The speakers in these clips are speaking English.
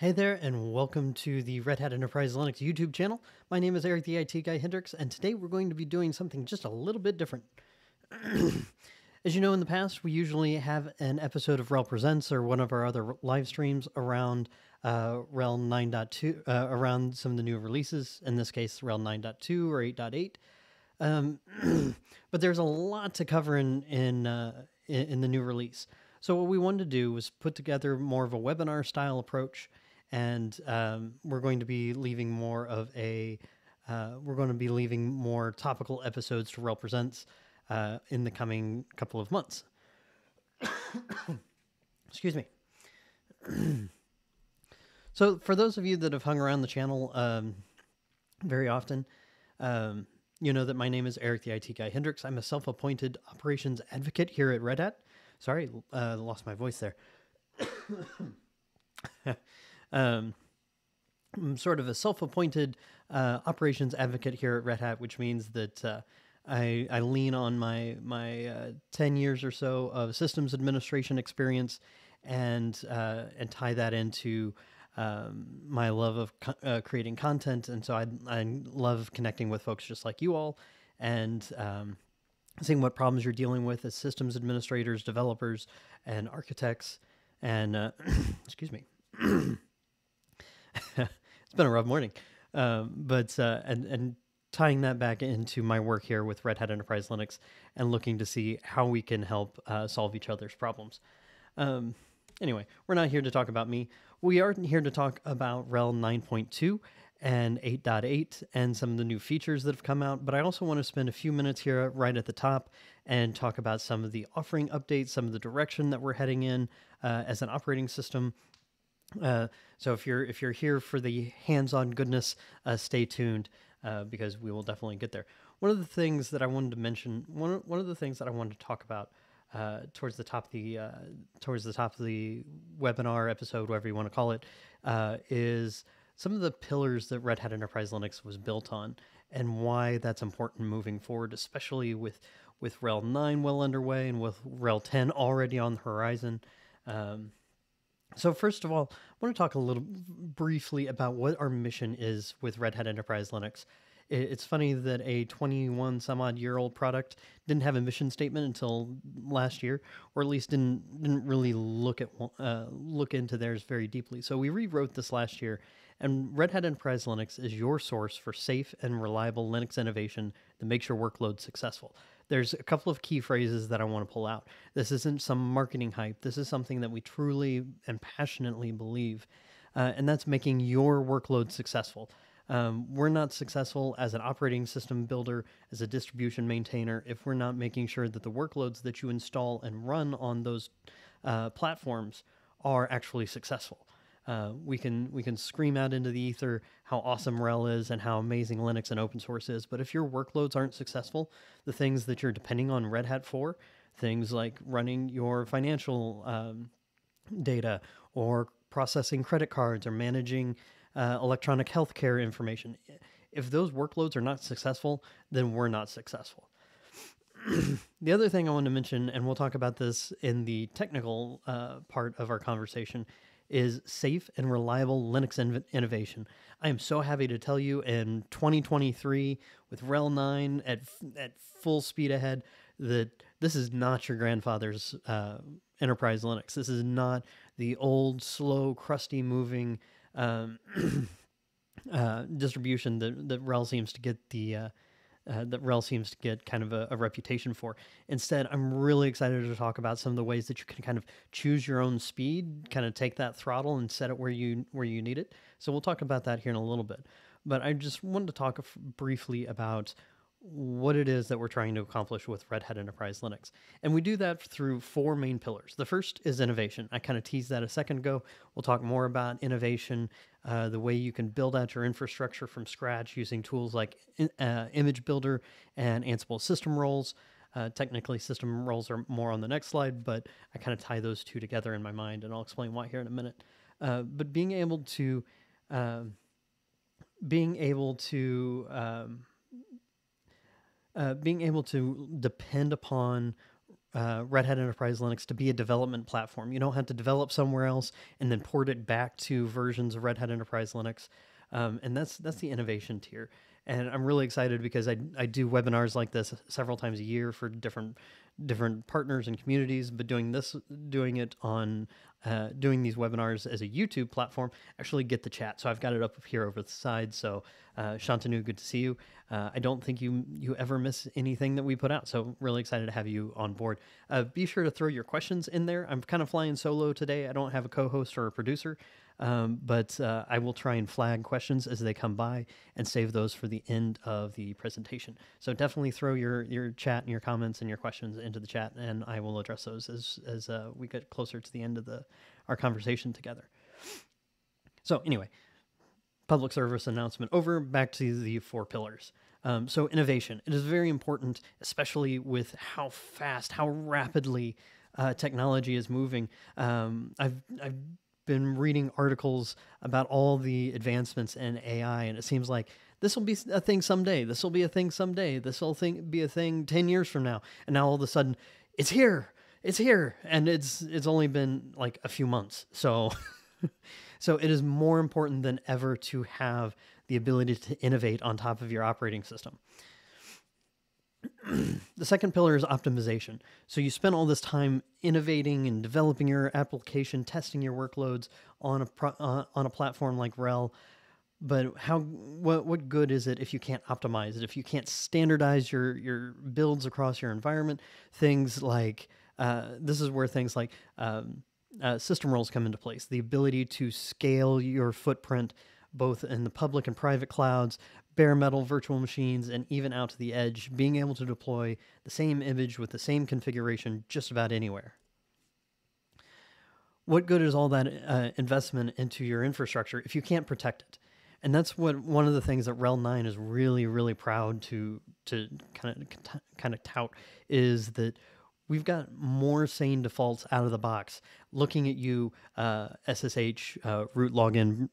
Hey there, and welcome to the Red Hat Enterprise Linux YouTube channel. My name is Eric the IT Guy Hendricks, and today we're going to be doing something just a little bit different. As you know, in the past, we usually have an episode of RHEL Presents or one of our other live streams around uh, RHEL 9.2, uh, around some of the new releases, in this case, RHEL 9.2 or 8.8. Um, but there's a lot to cover in, in, uh, in, in the new release. So, what we wanted to do was put together more of a webinar style approach and um, we're going to be leaving more of a uh, we're going to be leaving more topical episodes to RHEL Presents uh, in the coming couple of months. Excuse me. so, for those of you that have hung around the channel um, very often, um, you know that my name is Eric the IT Guy Hendricks. I'm a self appointed operations advocate here at Red Hat. Sorry, uh, lost my voice there. Um, I'm sort of a self-appointed uh, operations advocate here at Red Hat, which means that uh, I, I, lean on my my uh, ten years or so of systems administration experience, and uh, and tie that into um, my love of co- uh, creating content. And so I I love connecting with folks just like you all, and um, seeing what problems you're dealing with as systems administrators, developers, and architects. And uh, excuse me. it's been a rough morning. Um, but uh, and and tying that back into my work here with Red Hat Enterprise Linux and looking to see how we can help uh, solve each other's problems. Um, anyway, we're not here to talk about me. We are here to talk about RHEL 9.2 and 8.8 and some of the new features that have come out. But I also want to spend a few minutes here right at the top and talk about some of the offering updates, some of the direction that we're heading in uh, as an operating system, uh, so if you're if you're here for the hands-on goodness, uh, stay tuned uh, because we will definitely get there. One of the things that I wanted to mention, one one of the things that I wanted to talk about uh, towards the top of the uh, towards the top of the webinar episode, whatever you want to call it, is some of the pillars that Red Hat Enterprise Linux was built on, and why that's important moving forward, especially with with RHEL 9 well underway and with RHEL 10 already on the horizon. Um, so first of all, I want to talk a little briefly about what our mission is with Red Hat Enterprise Linux. It's funny that a 21 some odd year old product didn't have a mission statement until last year, or at least didn't didn't really look at uh, look into theirs very deeply. So we rewrote this last year, and Red Hat Enterprise Linux is your source for safe and reliable Linux innovation that makes your workload successful there's a couple of key phrases that I want to pull out. This isn't some marketing hype. This is something that we truly and passionately believe, uh, and that's making your workload successful. Um, we're not successful as an operating system builder, as a distribution maintainer, if we're not making sure that the workloads that you install and run on those uh, platforms are actually successful. Uh, we can we can scream out into the ether how awesome RHEL is and how amazing Linux and open source is. But if your workloads aren't successful, the things that you're depending on Red Hat for, things like running your financial um, data or processing credit cards or managing uh, electronic healthcare information, if those workloads are not successful, then we're not successful. the other thing I want to mention, and we'll talk about this in the technical uh, part of our conversation, is safe and reliable Linux in- innovation. I am so happy to tell you in 2023 with RHEL 9 at, at full speed ahead that this is not your grandfather's uh, enterprise Linux. This is not the old, slow, crusty moving um, uh, distribution that, that RHEL seems to get the uh, uh, that RHEL seems to get kind of a, a, reputation for. Instead, I'm really excited to talk about some of the ways that you can kind of choose your own speed, kind of take that throttle and set it where you where you need it. So we'll talk about that here in a little bit. But I just wanted to talk briefly about what it is that we're trying to accomplish with Red Hat Enterprise Linux. And we do that through four main pillars. The first is innovation. I kind of teased that a second ago. We'll talk more about innovation, uh, the way you can build out your infrastructure from scratch using tools like uh, Image Builder and Ansible system roles. Uh, technically, system roles are more on the next slide, but I kind of tie those two together in my mind, and I'll explain why here in a minute. Uh, but being able to um, being able to um, uh, being able to depend upon uh, Red Hat Enterprise Linux to be a development platform. You don't have to develop somewhere else and then port it back to versions of Red Hat Enterprise Linux. Um, and that's that's the innovation tier. And I'm really excited because I, I do webinars like this several times a year for different different partners and communities. But doing this, doing it on uh, doing these webinars as a YouTube platform, actually get the chat. So I've got it up here over the side. So uh, Shantanu, good to see you. Uh, I don't think you you ever miss anything that we put out. So really excited to have you on board. Uh, be sure to throw your questions in there. I'm kind of flying solo today. I don't have a co-host or a producer. Um, but uh, I will try and flag questions as they come by and save those for the end of the presentation. So definitely throw your your chat and your comments and your questions into the chat, and I will address those as as uh, we get closer to the end of the our conversation together. So anyway, public service announcement over. Back to the four pillars. Um, so innovation. It is very important, especially with how fast, how rapidly uh, technology is moving. Um, I've I've been reading articles about all the advancements in AI, and it seems like this will be a thing someday. This will be a thing someday. This will thing be a thing ten years from now. And now all of a sudden, it's here. It's here, and it's it's only been like a few months. So, so it is more important than ever to have the ability to innovate on top of your operating system. the second pillar is optimization. So you spend all this time innovating and developing your application, testing your workloads on a pro, uh, on a platform like RHEL. But how what what good is it if you can't optimize it? If you can't standardize your your builds across your environment? Things like uh, this is where things like um, uh, system roles come into place. The ability to scale your footprint both in the public and private clouds, bare metal virtual machines, and even out to the edge, being able to deploy the same image with the same configuration just about anywhere. What good is all that uh, investment into your infrastructure if you can't protect it? And that's what one of the things that RHEL 9 is really, really proud to to kind of kind of tout is that we've got more sane defaults out of the box. Looking at you, uh, SSH uh, root login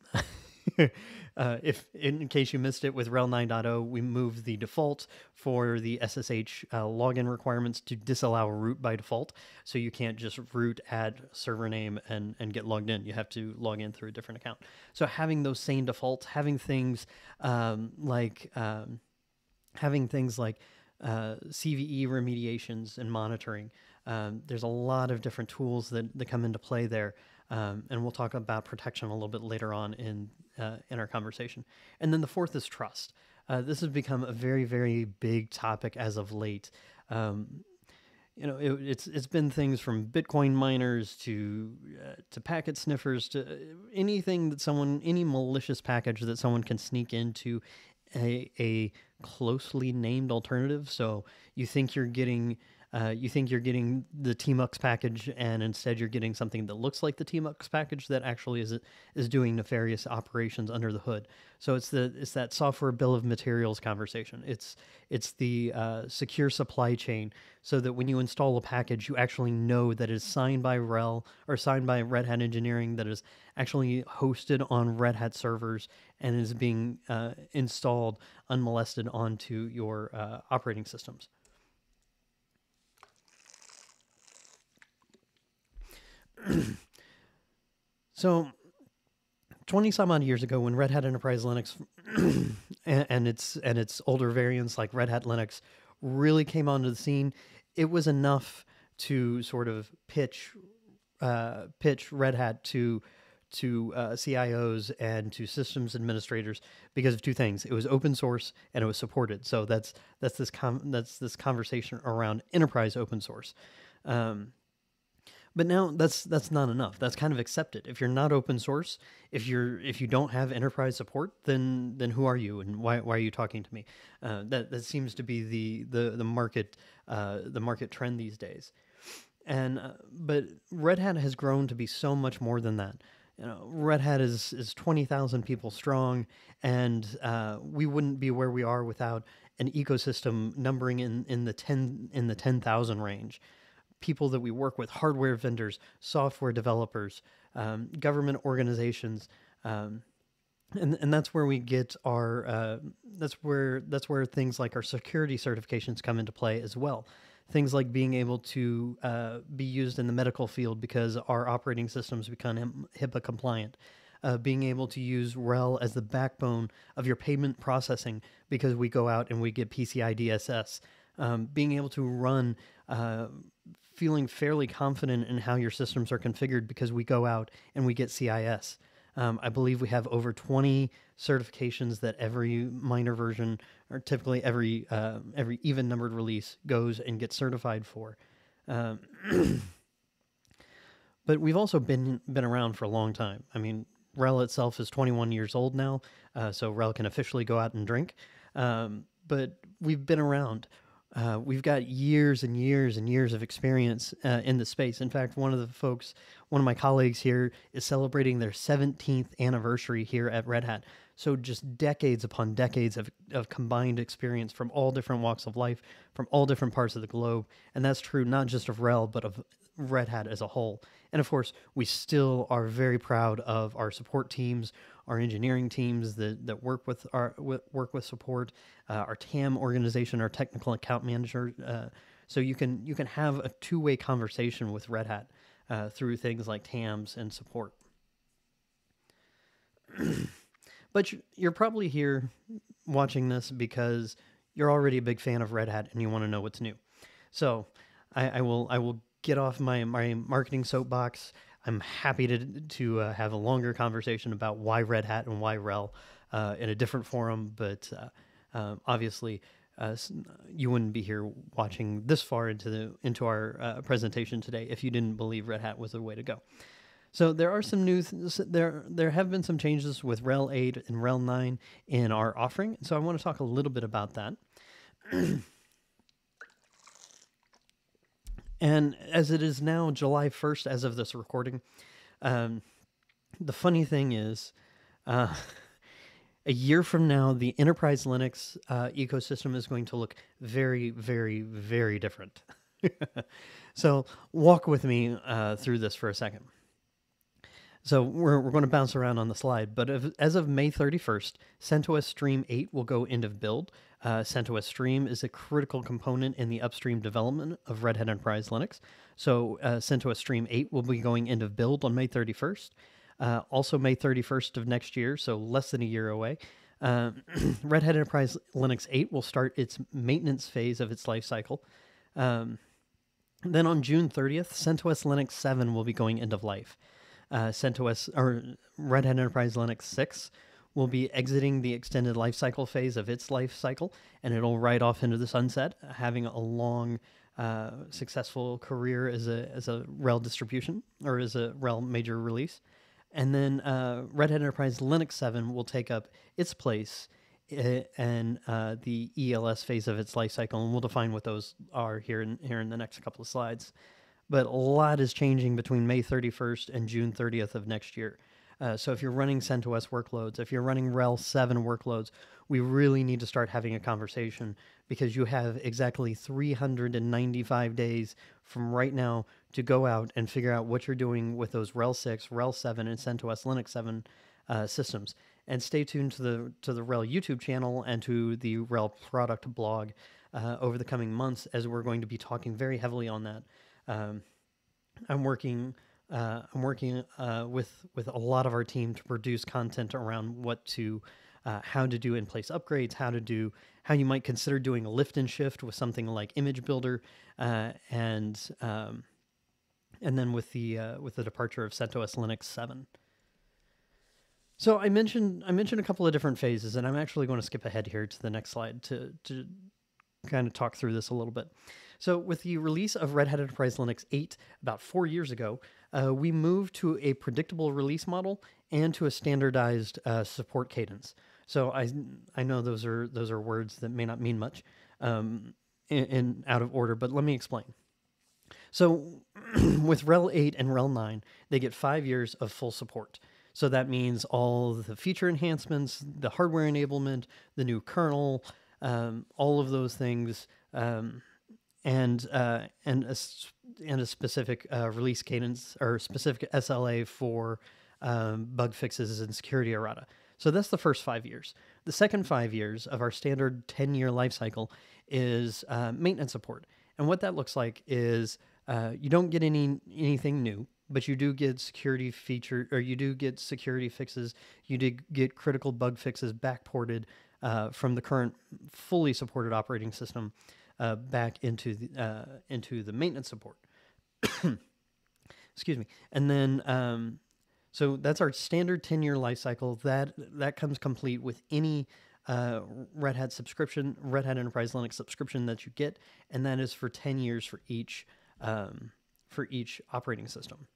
uh, if in case you missed it with RHEL 9.0, we moved the default for the SSH uh, login requirements to disallow root by default. So you can't just root, add server name, and and get logged in. You have to log in through a different account. So having those same defaults, having things um, like um, having things like uh, CVE remediations and monitoring. Um, there's a lot of different tools that, that come into play there. Um, and we'll talk about protection a little bit later on in uh, in our conversation. And then the fourth is trust. Uh, this has become a very very big topic as of late. Um, you know, it, it's it's been things from Bitcoin miners to uh, to packet sniffers to uh, anything that someone any malicious package that someone can sneak into a a closely named alternative. So you think you're getting uh, you think you're getting the tmux package and instead you're getting something that looks like the tmux package that actually is is doing nefarious operations under the hood. So it's the it's that software bill of materials conversation. It's it's the uh, secure supply chain so that when you install a package you actually know that it is signed by RHEL or signed by red hat engineering that is actually hosted on red hat servers and is being uh, installed unmolested onto your uh, operating systems so 20 some odd years ago when Red Hat Enterprise Linux and, and, its and its older variants like Red Hat Linux really came onto the scene, it was enough to sort of pitch uh, pitch Red Hat to to uh, CIOs and to systems administrators because of two things. It was open source and it was supported. So that's that's this com- that's this conversation around enterprise open source. Um, but now that's that's not enough. That's kind of accepted. If you're not open source, if you're if you don't have enterprise support, then then who are you and why why are you talking to me? Uh, that that seems to be the the the market uh, the market trend these days. And uh, but Red Hat has grown to be so much more than that. You know, Red Hat is is twenty thousand people strong, and uh, we wouldn't be where we are without an ecosystem numbering in in the ten in the ten thousand range people that we work with hardware vendors, software developers, um, government organizations. Um, and, and that's where we get our uh, that's where that's where things like our security certifications come into play as well things like being able to uh, be used in the medical field because our operating systems become HIPAA compliant. Uh, being able to use RHEL as the backbone of your payment processing because we go out and we get PCI DSS. Um, being able to run, uh, feeling fairly confident in how your systems are configured because we go out and we get CIS. Um, I believe we have over 20 certifications that every minor version, or typically every uh, every even numbered release, goes and gets certified for. Um, but we've also been been around for a long time. I mean, RHEL itself is 21 years old now, uh, so RHEL can officially go out and drink. Um, but we've been around. Uh, we've got years and years and years of experience uh, in the space. In fact, one of the folks, one of my colleagues here, is celebrating their 17th anniversary here at Red Hat. So, just decades upon decades of, of combined experience from all different walks of life, from all different parts of the globe. And that's true not just of RHEL, but of Red Hat as a whole. And of course, we still are very proud of our support teams, our engineering teams that, that work with our work with support, uh, our TAM organization, our technical account manager. Uh, so you can you can have a two way conversation with Red Hat uh, through things like TAMs and support. but you're probably here watching this because you're already a big fan of Red Hat and you want to know what's new. So I, I will I will get off my my marketing soapbox. I'm happy to to uh, have a longer conversation about why Red Hat and why RHEL uh, in a different forum, but uh, um, obviously. Uh, you wouldn't be here watching this far into the into our uh, presentation today if you didn't believe Red Hat was the way to go. So there are some new th- there there have been some changes with RHEL 8 and RHEL 9 in our offering. So I want to talk a little bit about that. And as it is now July 1st, as of this recording, um, the funny thing is, uh, a year from now, the enterprise Linux uh, ecosystem is going to look very, very, very different. so, walk with me uh, through this for a second. So we're, we're going to bounce around on the slide, but if, as of May 31st, CentOS Stream 8 will go end of build. Uh, CentOS Stream is a critical component in the upstream development of Red Hat Enterprise Linux. So uh, CentOS Stream 8 will be going end of build on May 31st. Uh, also May 31st of next year, so less than a year away. Uh, Red Hat Enterprise Linux 8 will start its maintenance phase of its life cycle. Um, then on June 30th, CentOS Linux 7 will be going end of life uh, CentOS or Red Hat Enterprise Linux 6 will be exiting the extended lifecycle phase of its life cycle, and it'll ride off into the sunset, having a long, uh, successful career as a as a RHEL distribution or as a RHEL major release. And then uh, Red Hat Enterprise Linux 7 will take up its place in uh, the ELS phase of its life cycle, and we'll define what those are here in here in the next couple of slides but a lot is changing between May 31st and June 30th of next year. Uh, so if you're running CentOS workloads, if you're running RHEL 7 workloads, we really need to start having a conversation because you have exactly 395 days from right now to go out and figure out what you're doing with those RHEL 6, RHEL 7, and CentOS Linux 7 uh, systems. And stay tuned to the to the RHEL YouTube channel and to the RHEL product blog uh, over the coming months as we're going to be talking very heavily on that. Um, I'm working. Uh, I'm working uh, with with a lot of our team to produce content around what to, uh, how to do in place upgrades, how to do, how you might consider doing a lift and shift with something like Image Builder, uh, and um, and then with the uh, with the departure of CentOS Linux 7. So I mentioned I mentioned a couple of different phases, and I'm actually going to skip ahead here to the next slide to to kind of talk through this a little bit. So, with the release of Red Hat Enterprise Linux 8 about four years ago, uh, we moved to a predictable release model and to a standardized uh, support cadence. So, I I know those are those are words that may not mean much um, in, in out of order, but let me explain. So, with RHEL 8 and RHEL 9, they get five years of full support. So that means all the feature enhancements, the hardware enablement, the new kernel, um, all of those things. Um, and uh, and a and a specific uh, release cadence or specific SLA for um, bug fixes and security errata. So that's the first five years. The second five years of our standard 10 year life cycle is uh, maintenance support. And what that looks like is uh, you don't get any anything new, but you do get security feature or you do get security fixes. You do get critical bug fixes backported uh, from the current fully supported operating system uh, back into the uh, into the maintenance support. Excuse me, and then um, so that's our standard ten year life cycle. That that comes complete with any uh, Red Hat subscription, Red Hat Enterprise Linux subscription that you get, and that is for ten years for each um, for each operating system.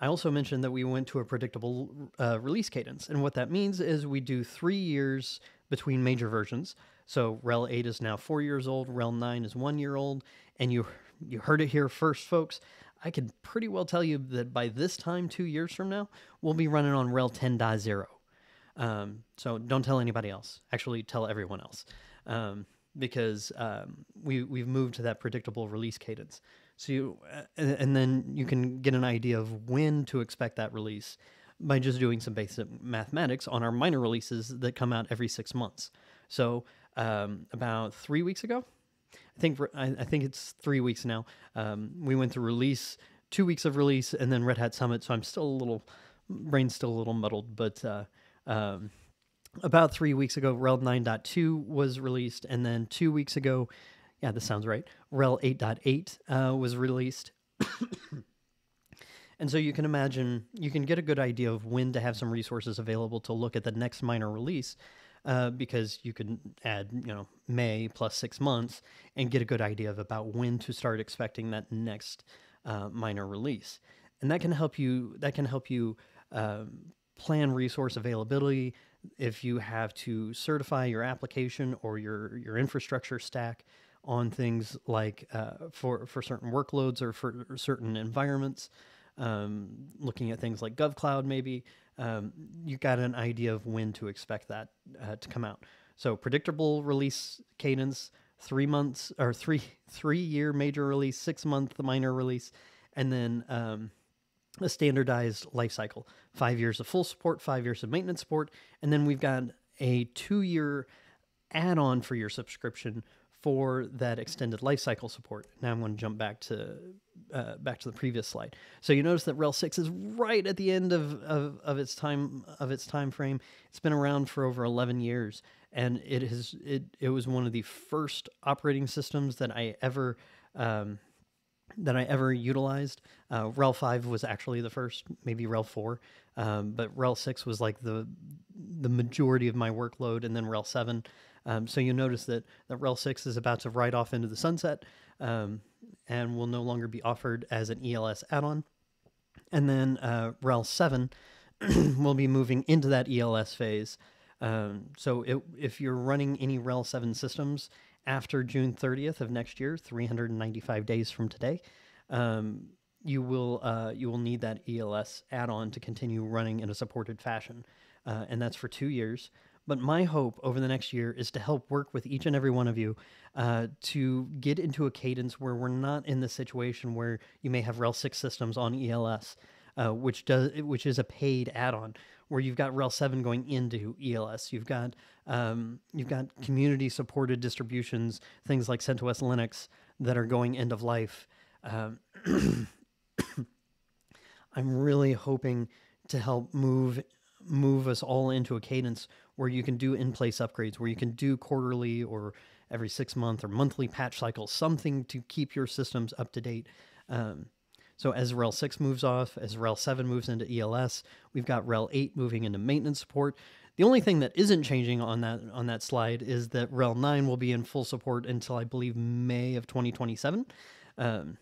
I also mentioned that we went to a predictable uh, release cadence, and what that means is we do three years between major versions. So RHEL 8 is now four years old, RHEL 9 is one year old, and you you heard it here first, folks. I can pretty well tell you that by this time, two years from now, we'll be running on RHEL 10.0. Um, so don't tell anybody else. Actually, tell everyone else, um, because um, we we've moved to that predictable release cadence. So you, and then you can get an idea of when to expect that release by just doing some basic mathematics on our minor releases that come out every six months. So um, about three weeks ago, I think I, think it's three weeks now. Um, we went to release, two weeks of release, and then Red Hat Summit. So I'm still a little, brain's still a little muddled, but uh, um, about three weeks ago, RHEL 9.2 was released, and then two weeks ago, yeah, this sounds right, RHEL 8.8 uh, was released. and so you can imagine, you can get a good idea of when to have some resources available to look at the next minor release. Uh, because you can add, you know, May plus six months and get a good idea of about when to start expecting that next uh, minor release, and that can help you. That can help you um, plan resource availability, if you have to certify your application or your, your infrastructure stack on things like uh, for, for certain workloads or for certain environments, um, looking at things like GovCloud maybe, um, you got an idea of when to expect that uh, to come out. So predictable release cadence, three months or three three year major release, six month minor release, and then um, a standardized life cycle five years of full support, five years of maintenance support, and then we've got a two year add on for your subscription for that extended life cycle support. Now I'm going to jump back to uh, back to the previous slide. So you notice that RHEL 6 is right at the end of, of, of its time of its time frame. It's been around for over 11 years, and it has it it was one of the first operating systems that I ever um, that I ever utilized. Uh, RHEL 5 was actually the first, maybe RHEL 4, um, but RHEL 6 was like the the majority of my workload, and then RHEL 7. Um, so you'll notice that, that RHEL 6 is about to ride off into the sunset um, and will no longer be offered as an ELS add-on. And then uh, RHEL 7 will be moving into that ELS phase. Um, so it, if you're running any RHEL 7 systems after June 30th of next year, 395 days from today, um, you will uh, you will need that ELS add-on to continue running in a supported fashion, uh, and that's for two years. But my hope over the next year is to help work with each and every one of you uh, to get into a cadence where we're not in the situation where you may have RHEL 6 systems on ELS, uh, which does which is a paid add-on, where you've got RHEL 7 going into ELS. You've got um, you've got community supported distributions, things like CentOS Linux that are going end of life. Um, I'm really hoping to help move move us all into a cadence where you can do in place upgrades, where you can do quarterly or every six month or monthly patch cycles, something to keep your systems up to date. Um, so as RHEL 6 moves off, as RHEL 7 moves into ELS, we've got RHEL 8 moving into maintenance support. The only thing that isn't changing on that on that slide is that RHEL 9 will be in full support until I believe May of 2027. Um,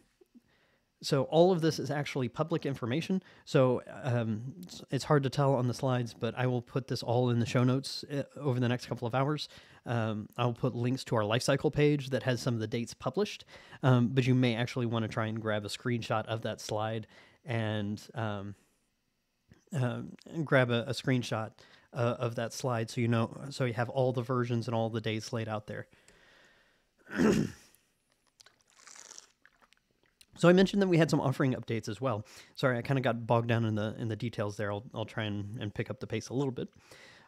so all of this is actually public information. So um, it's hard to tell on the slides, but I will put this all in the show notes uh, over the next couple of hours. Um, I'll put links to our lifecycle page that has some of the dates published, um, but you may actually want to try and grab a screenshot of that slide and uh, grab a, a screenshot uh, of that slide so you know so you have all the versions and all the dates laid out there. So I mentioned that we had some offering updates as well. Sorry, I kind of got bogged down in the in the details there. I'll, I'll try and, and pick up the pace a little bit.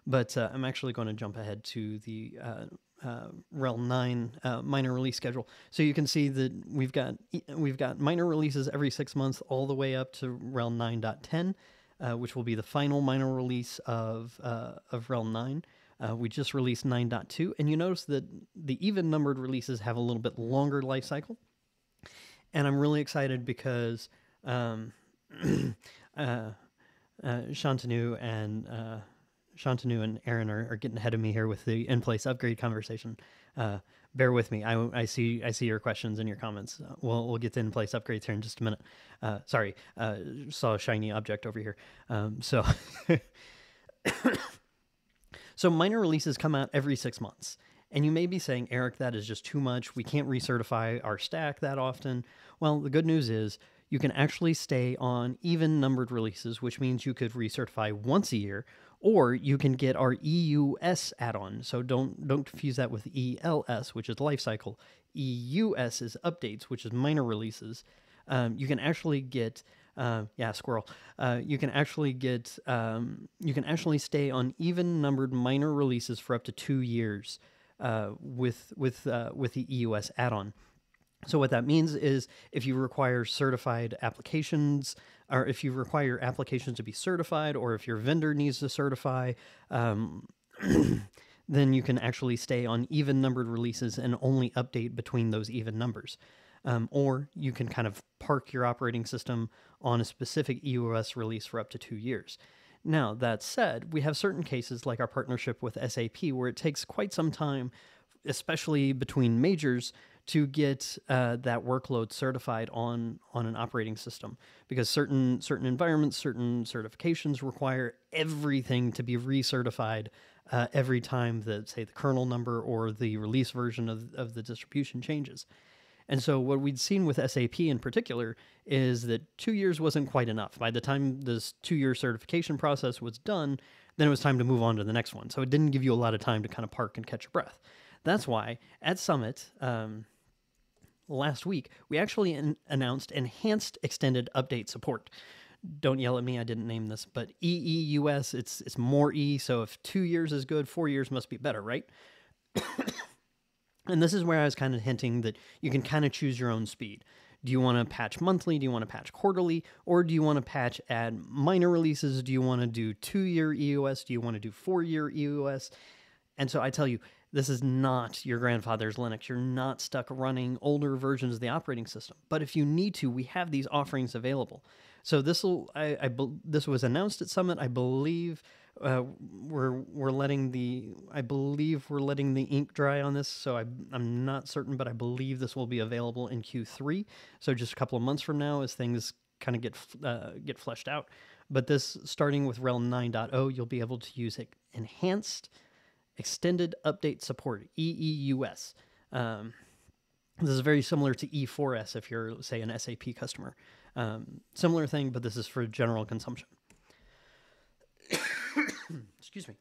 but uh, I'm actually going to jump ahead to the uh, uh, RHEL 9 uh, minor release schedule. So you can see that we've got we've got minor releases every six months, all the way up to RHEL 9.10, uh, which will be the final minor release of uh, of RHEL 9. Uh, we just released 9.2, and you notice that the even numbered releases have a little bit longer life cycle. And I'm really excited because um, uh, Shantanu and Shantanu and Aaron are, are, getting ahead of me here with the in place upgrade conversation. Uh, bear with me. I, I, see I see your questions and your comments. Uh, we'll we'll get to in place upgrades here in just a minute. Uh, sorry, uh, saw a shiny object over here. Um, so so minor releases come out every six months. And you may be saying, Eric, that is just too much. We can't recertify our stack that often. Well, the good news is you can actually stay on even numbered releases, which means you could recertify once a year or you can get our EUS add-on. So don't don't confuse that with ELS, which is lifecycle. EUS is updates, which is minor releases. Um, you can actually get uh, yeah squirrel. Uh, you can actually get um, you can actually stay on even numbered minor releases for up to two years uh, with with uh, with the EUS add-on. So what that means is if you require certified applications, or if you require your applications to be certified, or if your vendor needs to certify, um, then you can actually stay on even numbered releases and only update between those even numbers. Um, or you can kind of park your operating system on a specific EUS release for up to two years. Now, that said, we have certain cases like our partnership with SAP where it takes quite some time, especially between majors, to get uh, that workload certified on on an operating system because certain certain environments, certain certifications require everything to be recertified uh, every time that say the kernel number or the release version of, of the distribution changes. And so what we'd seen with SAP in particular is that two years wasn't quite enough. By the time this two-year certification process was done, then it was time to move on to the next one. So it didn't give you a lot of time to kind of park and catch your breath. That's why at Summit, um, last week, we actually an- announced enhanced extended update support. Don't yell at me, I didn't name this, but EEUS, it's it's more E, so if 2 years is good, 4 years must be better, right? And this is where I was kind of hinting that you can kind of choose your own speed. Do you want to patch monthly? Do you want to patch quarterly? Or do you want to patch add minor releases? Do you want to do two year EUS? Do you want to do four year EUS? And so I tell you, this is not your grandfather's Linux. You're not stuck running older versions of the operating system. But if you need to, we have these offerings available. So this will, I, I, this was announced at Summit. I believe uh, we're we're letting the, I believe we're letting the ink dry on this. So I, I'm not certain, but I believe this will be available in Q3. So just a couple of months from now, as things kind of get uh, get fleshed out. But this, starting with RHEL 9.0, you'll be able to use enhanced Extended Update Support, EEUS. Um, this is very similar to E4S if you're, say, an SAP customer. Um, similar thing, but this is for general consumption. Excuse me.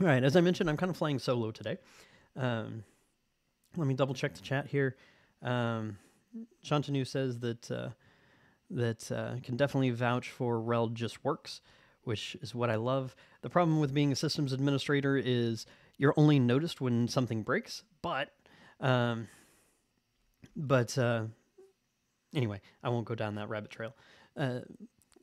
All right, as I mentioned, I'm kind of flying solo today. Um, let me double check the chat here. Um, Shantanu says that uh, that uh, can definitely vouch for RHEL just works which is what I love. The problem with being a systems administrator is you're only noticed when something breaks, but um, but uh, anyway, I won't go down that rabbit trail. Uh,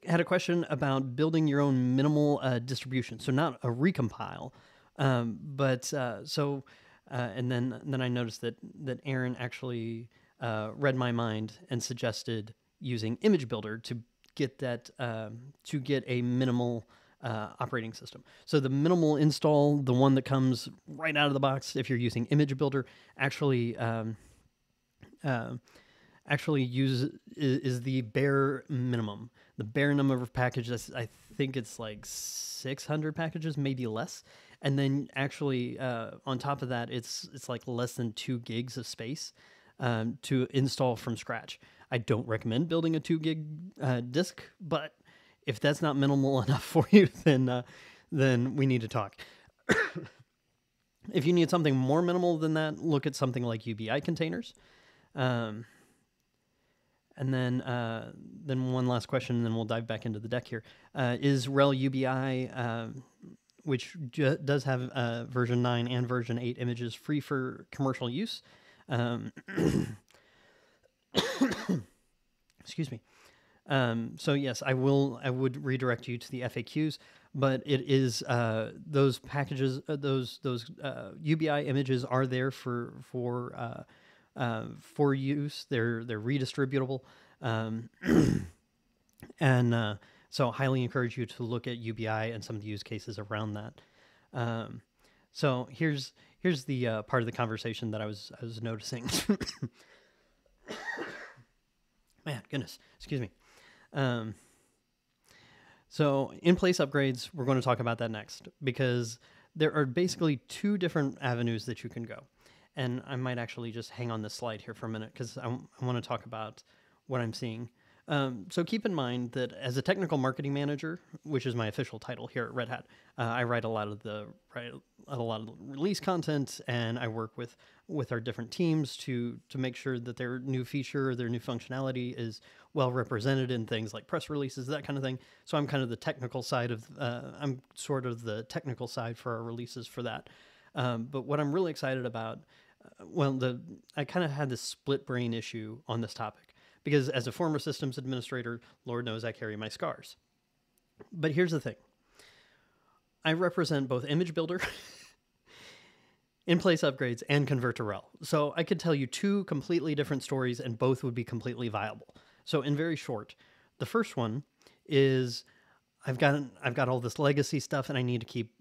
had a question about building your own minimal uh, distribution, so not a recompile, um, but uh, so uh, and then then I noticed that that Aaron actually uh, read my mind and suggested using Image Builder to get that um, to get a minimal uh, operating system. So the minimal install, the one that comes right out of the box, if you're using Image Builder, actually um, uh, actually use is, is, the bare minimum. The bare number of packages, I think it's like 600 packages, maybe less. And then actually uh, on top of that, it's it's like less than two gigs of space um, to install from scratch. I don't recommend building a two gig uh, disk, but if that's not minimal enough for you, then uh, then we need to talk. if you need something more minimal than that, look at something like UBI containers. Um, And then, uh, then one last question, and then we'll dive back into the deck here. Uh, is RHEL UBI, uh, which ju- does have uh, version 9 and version 8 images free for commercial use? Um, excuse me. Um, so yes, I will. I would redirect you to the FAQs, but it is uh, those packages, uh, those those uh, UBI images are there for for uh, for use. They're they're redistributable, um, and uh, so highly encourage you to look at UBI and some of the use cases around that. Um, so here's here's the uh, part of the conversation that I was I was noticing. Man, goodness, excuse me. Um, so in place upgrades, we're going to talk about that next because there are basically two different avenues that you can go. And I might actually just hang on this slide here for a minute because I, I want to talk about what I'm seeing. Um, so keep in mind that as a technical marketing manager, which is my official title here at Red Hat, uh, I write a lot of the write a lot of release content, and I work with with our different teams to to make sure that their new feature, their new functionality is well represented in things like press releases, that kind of thing. So I'm kind of the technical side of uh, I'm sort of the technical side for our releases for that. Um, but what I'm really excited about, well, the I kind of had this split brain issue on this topic because as a former systems administrator, Lord knows I carry my scars. But here's the thing I represent both Image Builder, in place upgrades, and Convert2RHEL. So I could tell you two completely different stories, and both would be completely viable. So, in very short, the first one is I've got I've got all this legacy stuff, and I need to keep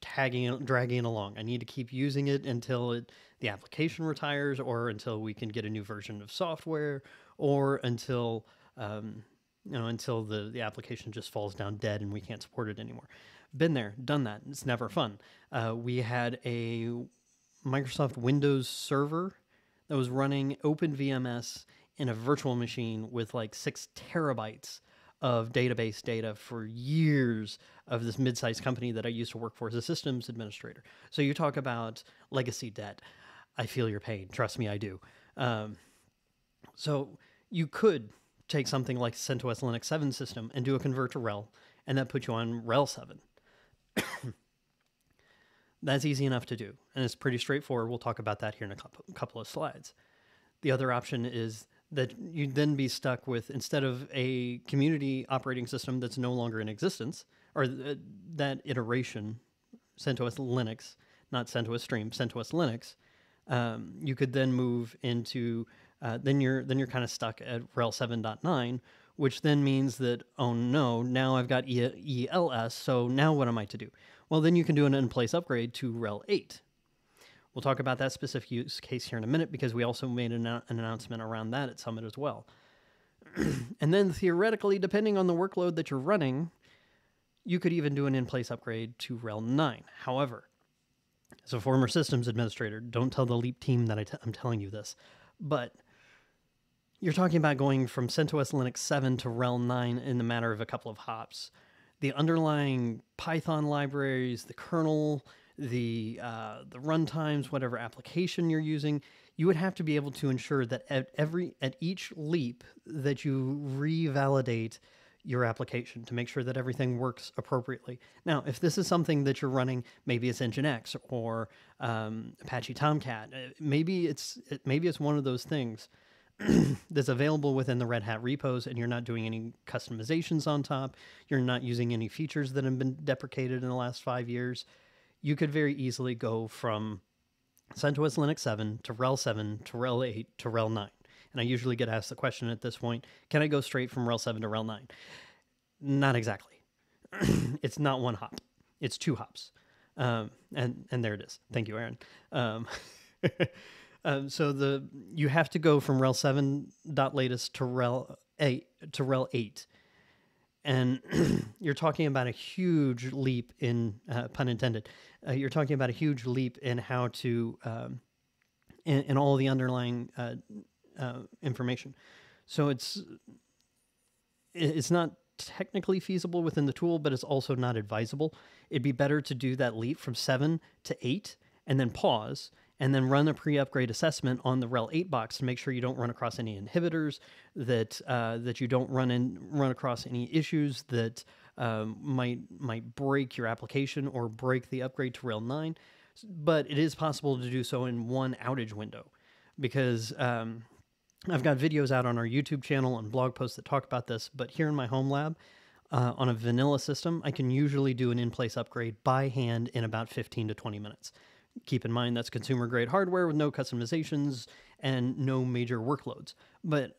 tagging it, dragging it along. I need to keep using it until it, the application retires, or until we can get a new version of software, or until um, you know until the the application just falls down dead and we can't support it anymore. Been there, done that. It's never fun. Uh, we had a Microsoft Windows server that was running OpenVMS in a virtual machine with like six terabytes of database data for years of this mid-sized company that I used to work for as a systems administrator. So you talk about legacy debt. I feel your pain. Trust me, I do. Um, so you could take something like CentOS Linux 7 system and do a convert to RHEL, and that puts you on RHEL 7. That's easy enough to do, and it's pretty straightforward. We'll talk about that here in a couple of slides. The other option is that you'd then be stuck with instead of a community operating system that's no longer in existence, or th- that iteration, CentOS Linux, not CentOS Stream, CentOS Linux, um, you could then move into uh, then you're then you're kind of stuck at RHEL 7.9, which then means that oh no, now I've got ELS, so now what am I to do? Well, then you can do an in-place upgrade to RHEL 8, We'll talk about that specific use case here in a minute because we also made an, an announcement around that at Summit as well. and then theoretically, depending on the workload that you're running, you could even do an in place upgrade to RHEL 9. However, as a former systems administrator, don't tell the Leapp team that i t- I'm telling you this, but you're talking about going from CentOS Linux 7 to RHEL 9 in the matter of a couple of hops. The underlying Python libraries, the kernel, the uh, the runtimes, whatever application you're using, you would have to be able to ensure that at every at each leap that you revalidate your application to make sure that everything works appropriately. Now, if this is something that you're running, maybe it's Nginx or um, Apache Tomcat. Uh, maybe it's maybe it's one of those things that's available within the Red Hat repos, and you're not doing any customizations on top. You're not using any features that have been deprecated in the last five years you could very easily go from CentOS Linux 7 to RHEL 7 to RHEL 8 to RHEL 9. And I usually get asked the question at this point can I go straight from RHEL 7 to RHEL 9? Not exactly. it's not one hop, it's two hops. Um, and, and there it is. Thank you, Aaron. Um, um, so the you have to go from RHEL seven dot latest to RHEL eight to RHEL 8 and you're talking about a huge leap in uh, pun intended uh, you're talking about a huge leap in how to um, in, in, all the underlying uh, uh information so it's it's not technically feasible within the tool but it's also not advisable it'd be better to do that leap from 7 to 8 and then pause and then run a pre-upgrade assessment on the RHEL 8 box to make sure you don't run across any inhibitors, that uh, that you don't run in run across any issues that um, might might break your application or break the upgrade to RHEL 9. But it is possible to do so in one outage window, because um, I've got videos out on our YouTube channel and blog posts that talk about this. But here in my home lab, uh, on a vanilla system, I can usually do an in-place upgrade by hand in about 15 to 20 minutes. Keep in mind that's consumer grade hardware with no customizations and no major workloads. But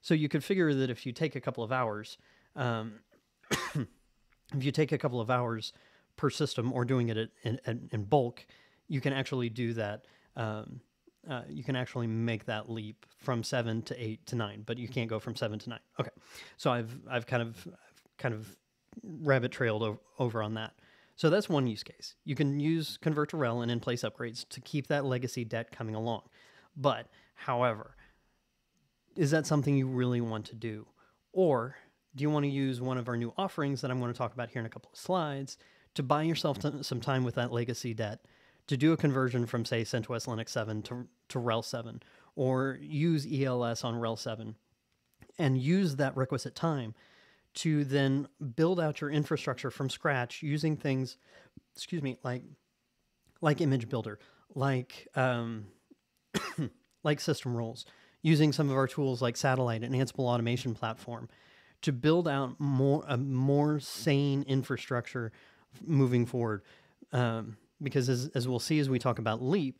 so you could figure that if you take a couple of hours, um, if you take a couple of hours per system or doing it in, in, in bulk, you can actually do that. Um, uh, you can actually make that leap from seven to eight to nine, but you can't go from seven to nine. Okay, so I've I've kind of kind of rabbit trailed over, over on that. So that's one use case. You can use Convert2RHEL and in place upgrades to keep that legacy debt coming along. But, however, is that something you really want to do? Or do you want to use one of our new offerings that I'm going to talk about here in a couple of slides to buy yourself some time with that legacy debt to do a conversion from, say, CentOS Linux 7 to, to RHEL 7, or use ELS on RHEL 7 and use that requisite time to then build out your infrastructure from scratch using things, excuse me, like like image builder, like um, like system roles, using some of our tools like satellite and Ansible automation platform to build out more a more sane infrastructure moving forward. Um, because as, as we'll see as we talk about Leapp,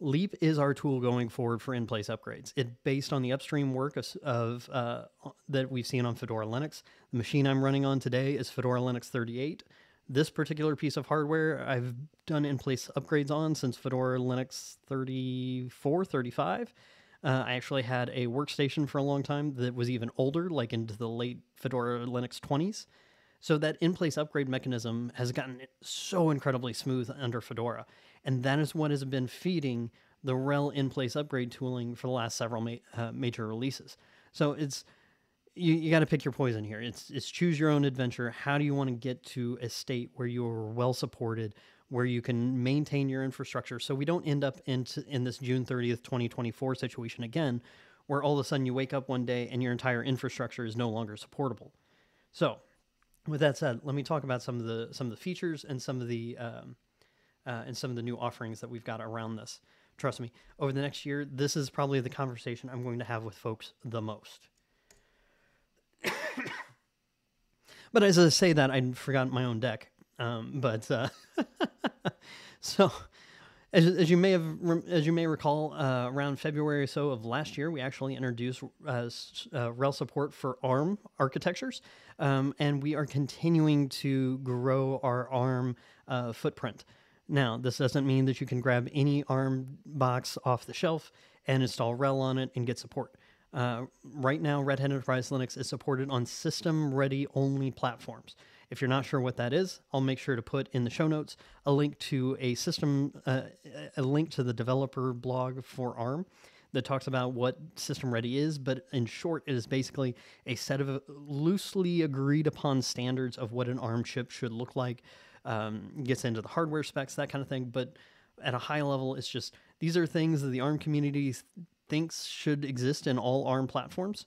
Leapp is our tool going forward for in-place upgrades. It based on the upstream work of, of uh, that we've seen on Fedora Linux. The machine I'm running on today is Fedora Linux 38. This particular piece of hardware I've done in-place upgrades on since Fedora Linux 34, 35. Uh, I actually had a workstation for a long time that was even older, like into the late Fedora Linux 20s. So that in-place upgrade mechanism has gotten so incredibly smooth under Fedora. And that is what has been feeding the RHEL in place upgrade tooling for the last several ma- uh, major releases. So it's you, you got to pick your poison here. It's it's choose your own adventure. How do you want to get to a state where you are well supported, where you can maintain your infrastructure, so we don't end up into in this June thirtieth, twenty twenty four situation again, where all of a sudden you wake up one day and your entire infrastructure is no longer supportable. So, with that said, let me talk about some of the some of the features and some of the um, uh, and some of the new offerings that we've got around this. Trust me, over the next year, this is probably the conversation I'm going to have with folks the most. but as I say that, I forgot my own deck. Um, but uh, so, as, as, you may have, as you may recall, uh, around February or so of last year, we actually introduced uh, uh, RHEL support for ARM architectures, um, and we are continuing to grow our ARM uh, footprint. Now, this doesn't mean that you can grab any ARM box off the shelf and install RHEL on it and get support. Uh, right now, Red Hat Enterprise Linux is supported on system ready only platforms. If you're not sure what that is, I'll make sure to put in the show notes a link to a system, uh, a link to the developer blog for ARM that talks about what system ready is. But in short, it is basically a set of loosely agreed upon standards of what an ARM chip should look like um, gets into the hardware specs, that kind of thing. But at a high level, it's just these are things that the ARM community thinks should exist in all ARM platforms.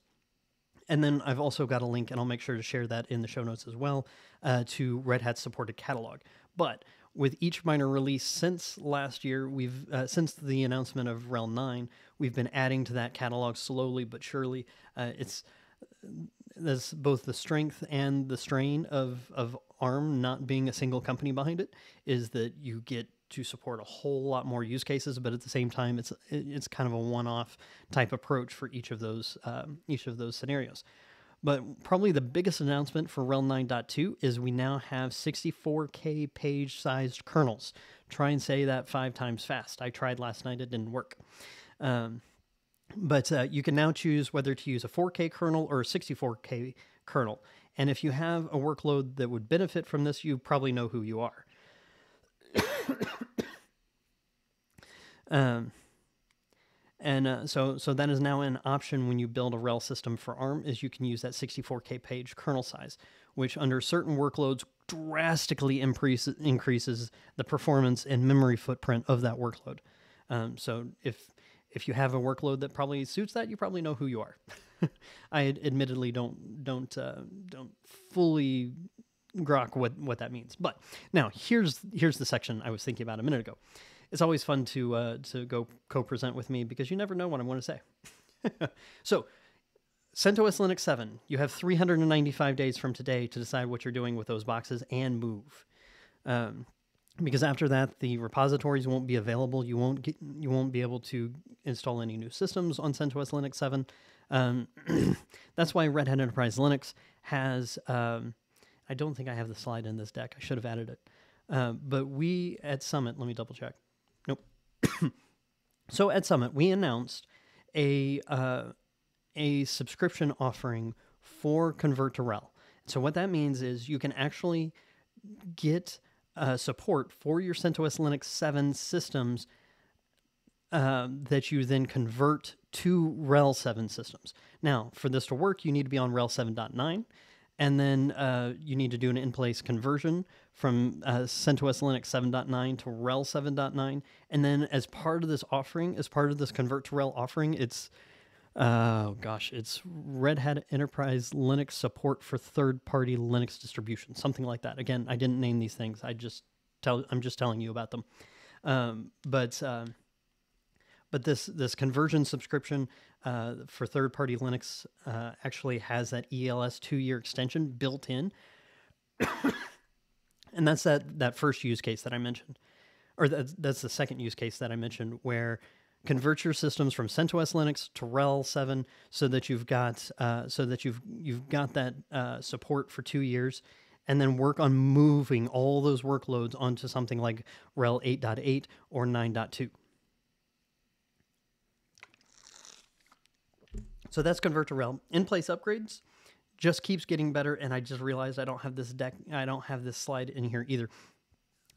And then I've also got a link, and I'll make sure to share that in the show notes as well, uh, to Red Hat's supported catalog. But with each minor release since last year, we've uh, since the announcement of RHEL 9, we've been adding to that catalog slowly but surely. Uh, it's there's both the strength and the strain of of ARM not being a single company behind it is that you get to support a whole lot more use cases, but at the same time, it's it's kind of a one-off type approach for each of those um, each of those scenarios. But probably the biggest announcement for RHEL 9.2 is we now have 64K page sized kernels. Try and say that five times fast. I tried last night, it didn't work. Um, but uh, you can now choose whether to use a 4K kernel or a 64K kernel. And if you have a workload that would benefit from this, you probably know who you are. Um, and uh, so, so that is now an option when you build a RHEL system for ARM is you can use that 64K page kernel size, which under certain workloads drastically increases, increases the performance and memory footprint of that workload. Um, so if if you have a workload that probably suits that, you probably know who you are. I admittedly don't don't uh, don't fully grok what what that means. But now here's here's the section I was thinking about a minute ago. It's always fun to uh, to go co-present with me because you never know what I'm going to say. so CentOS Linux 7, you have 395 days from today to decide what you're doing with those boxes and move. Um, because after that, the repositories won't be available. You won't get, you won't be able to install any new systems on CentOS Linux 7. Um, that's why Red Hat Enterprise Linux has. Um, I don't think I have the slide in this deck. I should have added it. Uh, but we at Summit, let me double check. Nope. so at Summit, we announced a uh, a subscription offering for Convert2RHEL. So what that means is you can actually get uh, support for your CentOS Linux 7 systems uh, that you then convert to RHEL 7 systems. Now, for this to work, you need to be on RHEL 7.9, and then uh, you need to do an in-place conversion from uh, CentOS Linux 7.9 to RHEL 7.9. And then as part of this offering, as part of this Convert2RHEL offering, it's oh gosh, it's Red Hat Enterprise Linux support for third-party Linux distribution, something like that. Again, I didn't name these things. I just tell I'm just telling you about them. Um, but uh, but this this conversion subscription uh, for third-party Linux uh, actually has that ELS two-year extension built in, and that's that that first use case that I mentioned, or that's that's the second use case that I mentioned where convert your systems from CentOS Linux to RHEL 7 so that you've got uh, so that you've you've got that uh, support for two years, and then work on moving all those workloads onto something like RHEL 8.8 or 9.2. So that's Convert2RHEL. In place upgrades just keeps getting better, and I just realized I don't have this deck. I don't have this slide in here either.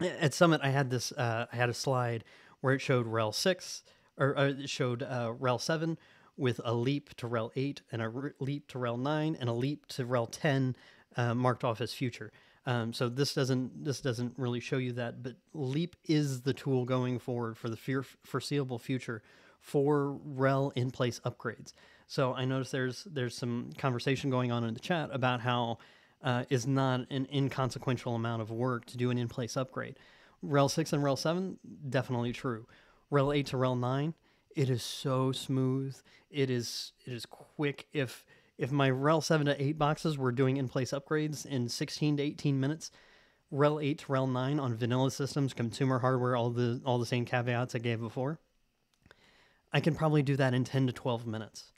At Summit, I had this. Uh, I had a slide where it showed RHEL 6 or uh, it showed uh, RHEL 7 with a leap to RHEL 8 and a re- leap to RHEL 9 and a leap to RHEL 10 uh, marked off as future. Um, so this doesn't this doesn't really show you that, but Leapp is the tool going forward for the foreseeable future for RHEL in place upgrades. So I noticed there's there's some conversation going on in the chat about how uh, is not an inconsequential amount of work to do an in place upgrade. RHEL 6 and RHEL 7 definitely true. RHEL 8 to RHEL 9, it is so smooth. It is it is quick. If if my RHEL 7 to 8 boxes were doing in-place upgrades in 16 to 18 minutes, RHEL 8 to RHEL 9 on vanilla systems, consumer hardware, all the all the same caveats I gave before, I can probably do that in 10 to 12 minutes.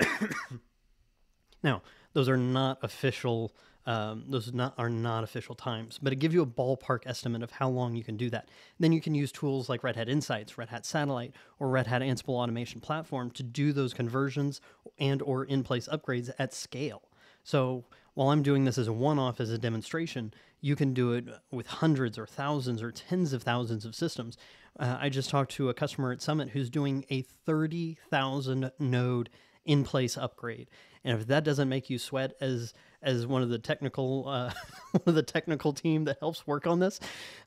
now, those are not official um, those not, are not official times, but it gives you a ballpark estimate of how long you can do that. Then you can use tools like Red Hat Insights, Red Hat Satellite, or Red Hat Ansible Automation Platform to do those conversions and or in-place upgrades at scale. So while I'm doing this as a one-off, as a demonstration, you can do it with hundreds or thousands or tens of thousands of systems. Uh, I just talked to a customer at Summit who's doing a 30,000 node in-place upgrade. And if that doesn't make you sweat as as one of the technical uh, one of the technical team that helps work on this,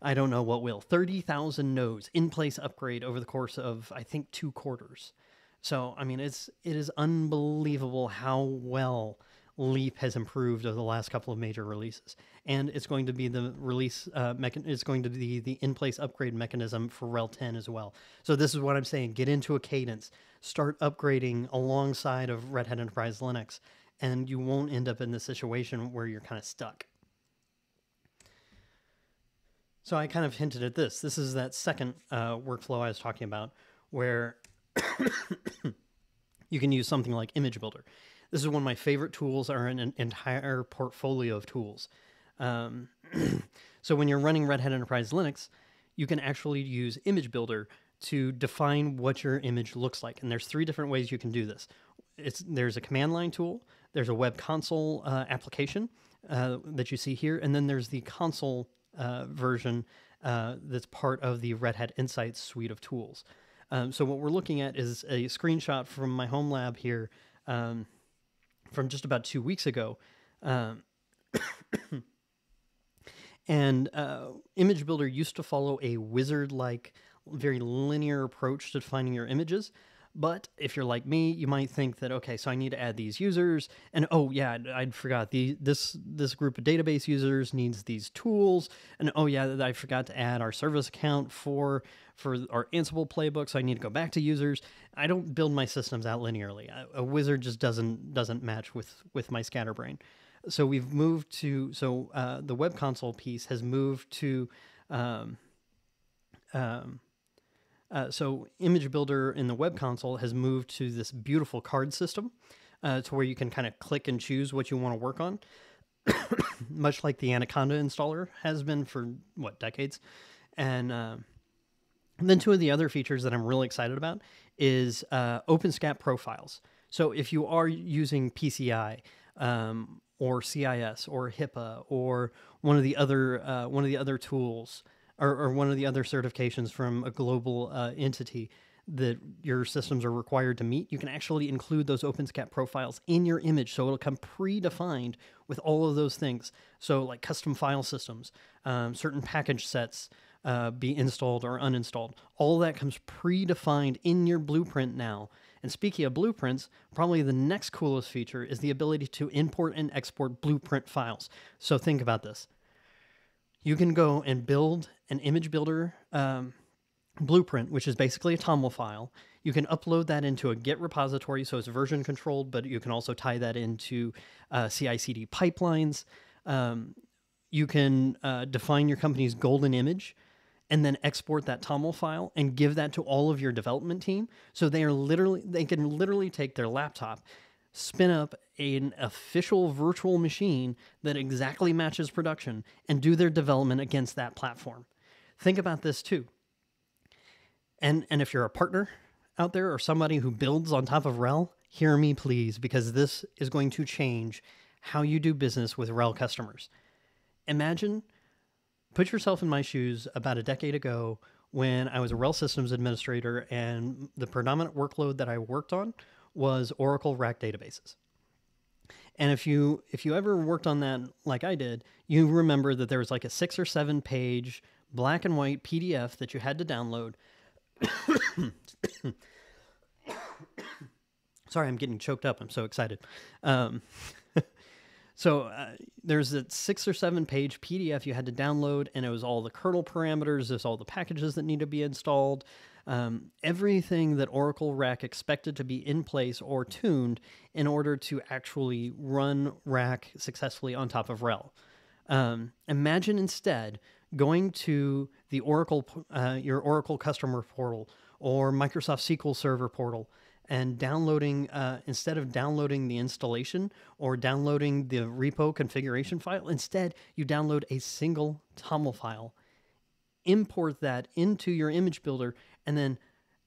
I don't know what will. Thirty thousand nodes in place upgrade over the course of I think two quarters. So I mean, it's it is unbelievable how well Leapp has improved over the last couple of major releases, and it's going to be the release uh, mechan- It's going to be the in-place upgrade mechanism for RHEL 10 as well. So this is what I'm saying: get into a cadence, start upgrading alongside of Red Hat Enterprise Linux, and you won't end up in the situation where you're kind of stuck. So I kind of hinted at this. This is that second uh, workflow I was talking about, where you can use something like Image Builder. This is one of my favorite tools, or an, an entire portfolio of tools. Um, so when you're running Red Hat Enterprise Linux, you can actually use Image Builder to define what your image looks like. And there's three different ways you can do this. It's there's a command line tool, there's a web console uh, application uh, that you see here, and then there's the console uh, version uh, that's part of the Red Hat Insights suite of tools. Um, so what we're looking at is a screenshot from my home lab here um, from just about two weeks ago. Um, and uh, Image Builder used to follow a wizard-like very linear approach to defining your images. But if you're like me, you might think that okay, so I need to add these users, and oh yeah, I forgot the this this group of database users needs these tools, and oh yeah, I forgot to add our service account for for our Ansible playbook, so I need to go back to users. I don't build my systems out linearly. A, a wizard just doesn't doesn't match with with my scatterbrain. So we've moved to so uh, the web console piece has moved to. Um, um, uh, so Image Builder in the web console has moved to this beautiful card system uh, to where you can kind of click and choose what you want to work on, much like the Anaconda installer has been for, what, decades? And, uh, and then two of the other features that I'm really excited about is uh, OpenSCAP profiles. So if you are using PCI um, or CIS or HIPAA or one of the other uh, one of the other tools, or, or one of the other certifications from a global uh, entity that your systems are required to meet, you can actually include those OpenSCAP profiles in your image. So it'll come predefined with all of those things. So, like custom file systems, um, certain package sets uh, be installed or uninstalled. All that comes predefined in your blueprint now. And speaking of blueprints, probably the next coolest feature is the ability to import and export blueprint files. So, think about this you can go and build an image builder um, blueprint, which is basically a TOML file. You can upload that into a Git repository, so it's version controlled, but you can also tie that into uh, CI CD pipelines. Um, you can uh, define your company's golden image and then export that TOML file and give that to all of your development team. So they are literally, they can literally take their laptop spin up an official virtual machine that exactly matches production and do their development against that platform. Think about this too. And and if you're a partner out there or somebody who builds on top of RHEL, hear me please because this is going to change how you do business with RHEL customers. Imagine put yourself in my shoes about a decade ago when I was a RHEL systems administrator and the predominant workload that I worked on was Oracle RAC databases. And if you if you ever worked on that like I did, you remember that there was like a 6 or 7 page black and white PDF that you had to download. Sorry, I'm getting choked up. I'm so excited. Um, so uh, there's a six or seven page PDF you had to download, and it was all the kernel parameters, there's all the packages that need to be installed, um, everything that Oracle RAC expected to be in place or tuned in order to actually run RAC successfully on top of RHEL. Um, imagine instead going to the Oracle, uh, your Oracle customer portal or Microsoft SQL Server portal and downloading uh, instead of downloading the installation or downloading the repo configuration file instead you download a single toml file. Import that into your image builder and then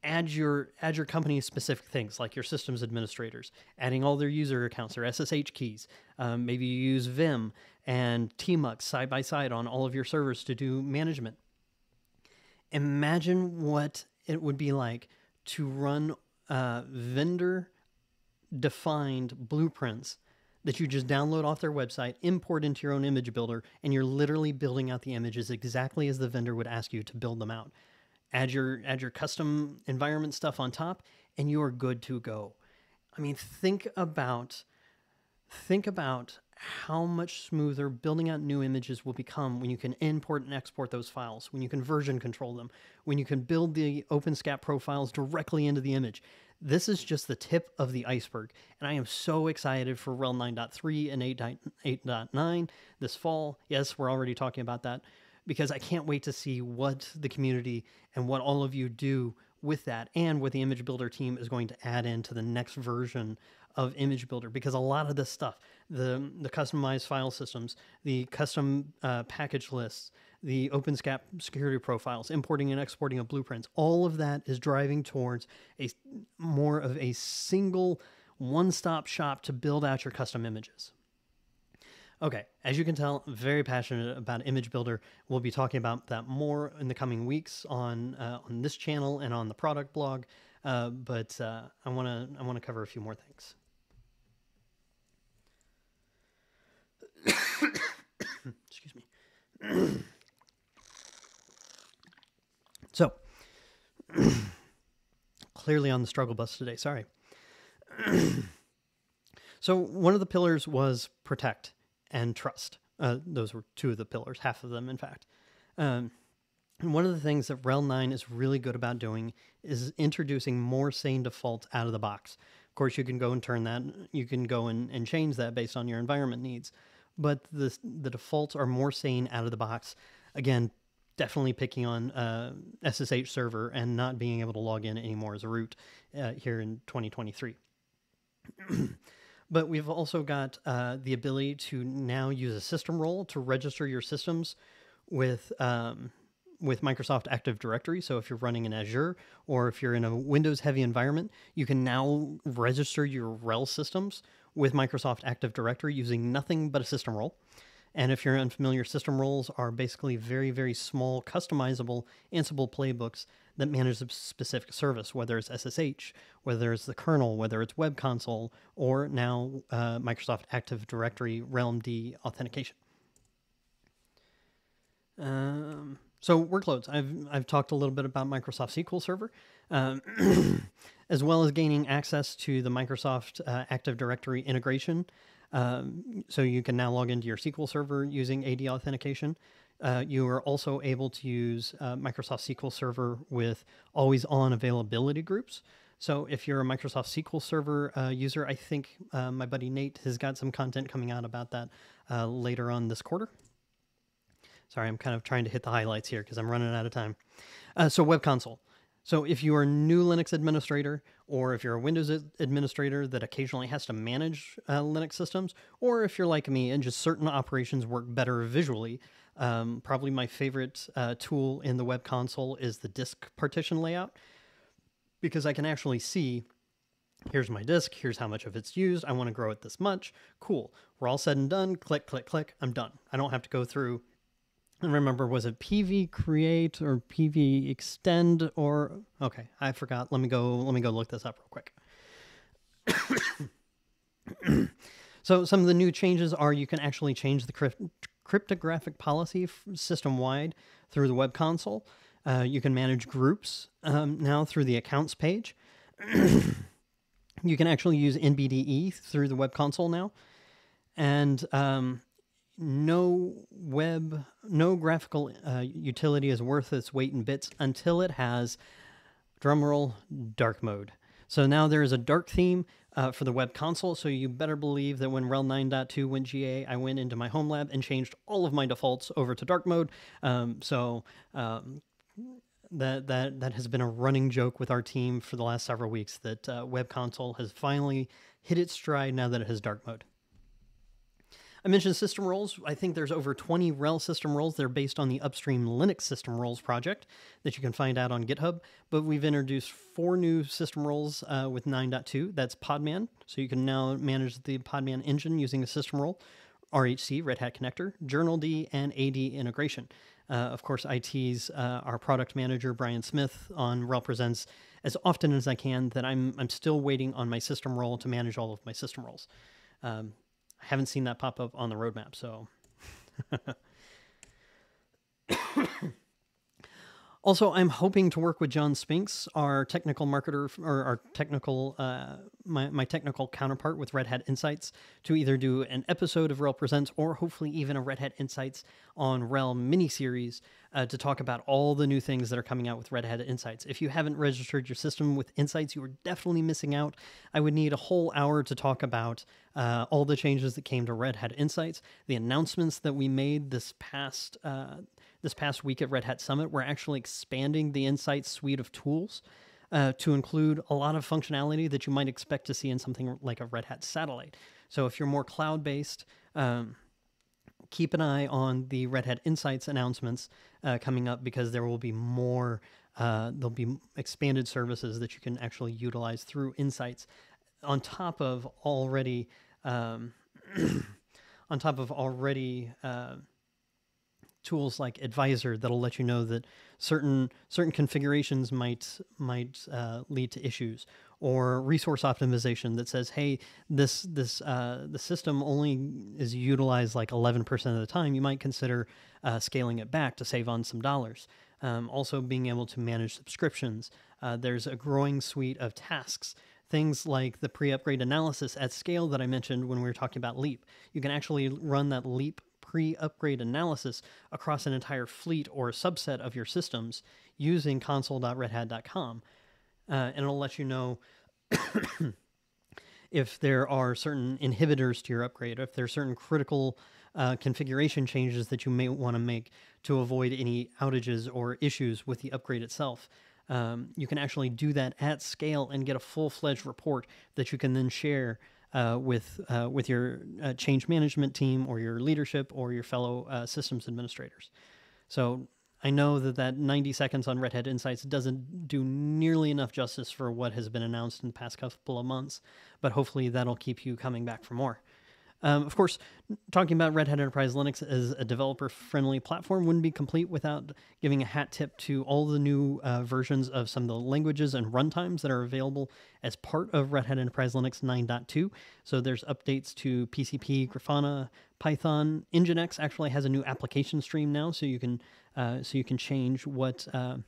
add your add your company specific things like your systems administrators adding all their user accounts or ssh keys. Um, maybe you use vim and tmux side by side on all of your servers to do management. Imagine what it would be like to run uh, vendor defined blueprints that you just download off their website, import into your own image builder, and you're literally building out the images exactly as the vendor would ask you to build them out. Add your add your custom environment stuff on top and you are good to go. I mean think about think about how much smoother building out new images will become when you can import and export those files when you can version control them when you can build the OpenSCAP profiles directly into the image. This is just the tip of the iceberg and i am so excited for RHEL 9.3 and 8.9 this fall. Yes we're already talking about that because I can't wait to see what the community and what all of you do with that and what the image builder team is going to add into the next version of image builder because a lot of this stuff the the customized file systems the custom uh, package lists the OpenSCAP security profiles importing and exporting of blueprints all of that is driving towards a more of a single one-stop shop to build out your custom images Okay, as you can tell, very passionate about Image Builder. We'll be talking about that more in the coming weeks on uh, on this channel and on the product blog. Uh, but uh, I want to I want to cover a few more things. Excuse me. so, clearly on the struggle bus today. Sorry. so one of the pillars was protect and trust. Uh, those were two of the pillars, half of them, in fact. Um, and one of the things that RHEL 9 is really good about doing is introducing more sane defaults out of the box. Of course, you can go and turn that, you can go and, and change that based on your environment needs. But the, the defaults are more sane out of the box. Again, definitely picking on uh, SSH server and not being able to log in anymore as a root uh, here in 2023. but we've also got uh, the ability to now use a system role to register your systems with um, with Microsoft Active Directory. So if you're running in Azure or if you're in a Windows heavy environment, you can now register your RHEL systems with Microsoft Active Directory using nothing but a system role. And if you're unfamiliar, system roles are basically very, very small, customizable Ansible playbooks that manage a specific service, whether it's SSH, whether it's the kernel, whether it's web console, or now uh, Microsoft Active Directory realmd authentication. Um, so workloads. I've I've talked a little bit about Microsoft SQL Server, um, as well as gaining access to the Microsoft uh, Active Directory integration. Um, so you can now log into your SQL Server using AD authentication. Uh, you are also able to use uh, Microsoft SQL Server with always on availability groups. So if you're a Microsoft SQL Server uh, user, I think uh, my buddy Nate has got some content coming out about that uh, later on this quarter. Sorry, I'm kind of trying to hit the highlights here because I'm running out of time. Uh, so Web Console. So if you are a new Linux administrator, or if you're a Windows administrator that occasionally has to manage uh, Linux systems, or if you're like me and just certain operations work better visually, um, probably my favorite uh, tool in the web console is the disk partition layout, because I can actually see here's my disk, here's how much of it's used, I want to grow it this much. Cool. We're all said and done. Click, click, click. I'm done. I don't have to go through remember was it pv create or pv extend or okay i forgot. Let me go let me go look this up real quick. So some of the new changes are you can actually change the crypt- cryptographic policy system wide through the web console. Uh, you can manage groups um, now through the accounts page. You can actually use nbde through the web console now. And um, no web, no graphical uh, utility is worth its weight in bits until it has, drumroll, dark mode. So now there is a dark theme uh, for the web console. So you better believe that when RHEL 9.2 went GA, I went into my home lab and changed all of my defaults over to dark mode. Um, so um, that that that has been a running joke with our team for the last several weeks. That uh, web console has finally hit its stride now that it has dark mode. I mentioned system roles. I think there's over 20 RHEL system roles. They're based on the upstream Linux system roles project that you can find out on GitHub. But we've introduced four new system roles uh, with 9.2. That's Podman. So you can now manage the Podman engine using a system role, RHC, Red Hat Connector, journald, and AD integration. Uh, of course, IT's uh, our product manager, Brian Smith, on RHEL Presents as often as I can that I'm, I'm still waiting on my system role to manage all of my system roles. Um, I haven't seen that pop up on the roadmap, so. also, I'm hoping to work with John Spinks, our technical marketer or our technical, uh, my, my technical counterpart with Red Hat Insights, to either do an episode of RHEL Presents or hopefully even a Red Hat Insights on RHEL mini series uh, to talk about all the new things that are coming out with Red Hat Insights. If you haven't registered your system with Insights, you are definitely missing out. I would need a whole hour to talk about uh, all the changes that came to Red Hat Insights, the announcements that we made this past uh, this past week at Red Hat Summit. We're actually expanding the Insights suite of tools. Uh, to include a lot of functionality that you might expect to see in something like a Red Hat satellite. So, if you're more cloud based, um, keep an eye on the Red Hat Insights announcements uh, coming up because there will be more. Uh, there'll be expanded services that you can actually utilize through Insights, on top of already, um, on top of already uh, tools like Advisor that'll let you know that certain certain configurations might might uh, lead to issues, or resource optimization that says, hey, this this uh, the system only is utilized like 11% of the time. You might consider uh, scaling it back to save on some dollars. Um, also, being able to manage subscriptions. Uh, there's a growing suite of tasks. Things like the pre upgrade analysis at scale that I mentioned when we were talking about Leapp. You can actually run that Leapp pre upgrade analysis across an entire fleet or subset of your systems using console.redhat.com. Uh, and it'll let you know if there are certain inhibitors to your upgrade, if there are certain critical uh, configuration changes that you may want to make to avoid any outages or issues with the upgrade itself. Um, you can actually do that at scale and get a full fledged report that you can then share uh, with uh, with your uh, change management team or your leadership or your fellow uh, systems administrators. So I know that that 90 seconds on Red Hat Insights doesn't do nearly enough justice for what has been announced in the past couple of months, but hopefully that'll keep you coming back for more. Um, of course, talking about Red Hat Enterprise Linux as a developer friendly platform wouldn't be complete without giving a hat tip to all the new uh, versions of some of the languages and runtimes that are available as part of Red Hat Enterprise Linux 9.2. So there's updates to PCP, Grafana, Python. Nginx actually has a new application stream now, so you can uh, so you can change what. Uh,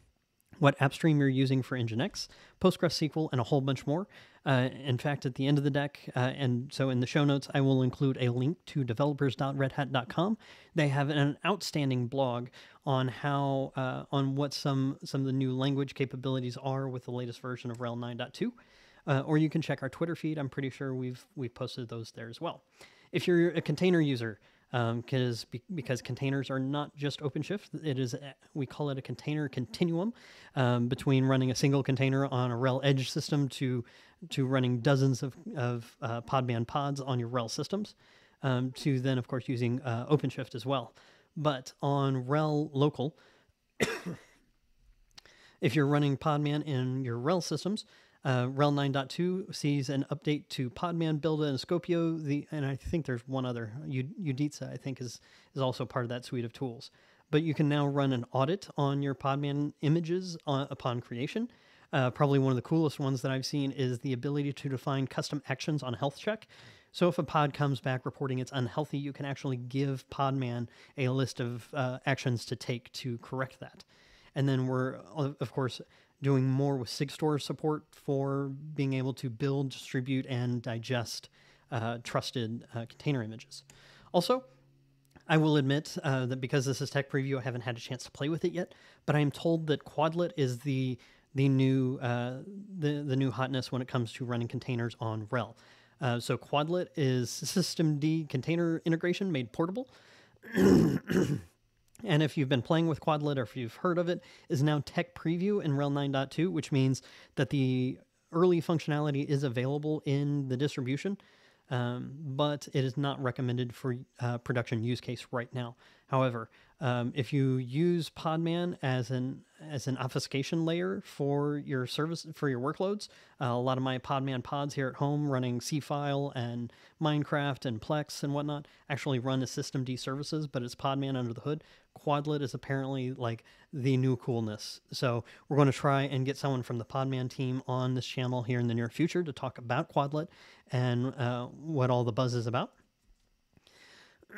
what app stream you're using for Nginx, PostgreSQL, and a whole bunch more. Uh, in fact, at the end of the deck, uh, and so in the show notes, I will include a link to developers.redhat.com. They have an outstanding blog on how uh, on what some some of the new language capabilities are with the latest version of RHEL 9.2. Uh, or you can check our Twitter feed. I'm pretty sure we've we've posted those there as well. If you're a container user, because um, be, because containers are not just OpenShift. It is we call it a container continuum um, between running a single container on a RHEL Edge system to to running dozens of of uh, Podman pods on your RHEL systems, um, to then of course using uh, OpenShift as well. But on RHEL local. if you're running Podman in your RHEL systems, uh, RHEL 9.2 sees an update to Podman, Buildah, and Skopeo. The and I think there's one other. Udica, I think, is is also part of that suite of tools. But you can now run an audit on your Podman images on, uh, upon creation. Uh, probably one of the coolest ones that I've seen is the ability to define custom actions on health check. So if a pod comes back reporting it's unhealthy, you can actually give Podman a list of uh, actions to take to correct that. And then we're, of course, doing more with SigStore support for being able to build, distribute, and digest uh, trusted uh, container images. Also, I will admit uh, that because this is tech preview, I haven't had a chance to play with it yet. But I am told that Quadlet is the the new uh, the the new hotness when it comes to running containers on RHEL. Uh, so Quadlet is systemd container integration made portable. and if you've been playing with Quadlet or if you've heard of it, is now tech preview in RHEL 9.2, which means that the early functionality is available in the distribution, um, but it is not recommended for uh, production use case right now. However, um, if you use Podman as an as an obfuscation layer for your service for your workloads, uh, a lot of my Podman pods here at home running Seafile and Minecraft and Plex and whatnot actually run as systemd services, but it's Podman under the hood. Quadlet is apparently like the new coolness. So we're going to try and get someone from the Podman team on this channel here in the near future to talk about Quadlet and uh, what all the buzz is about.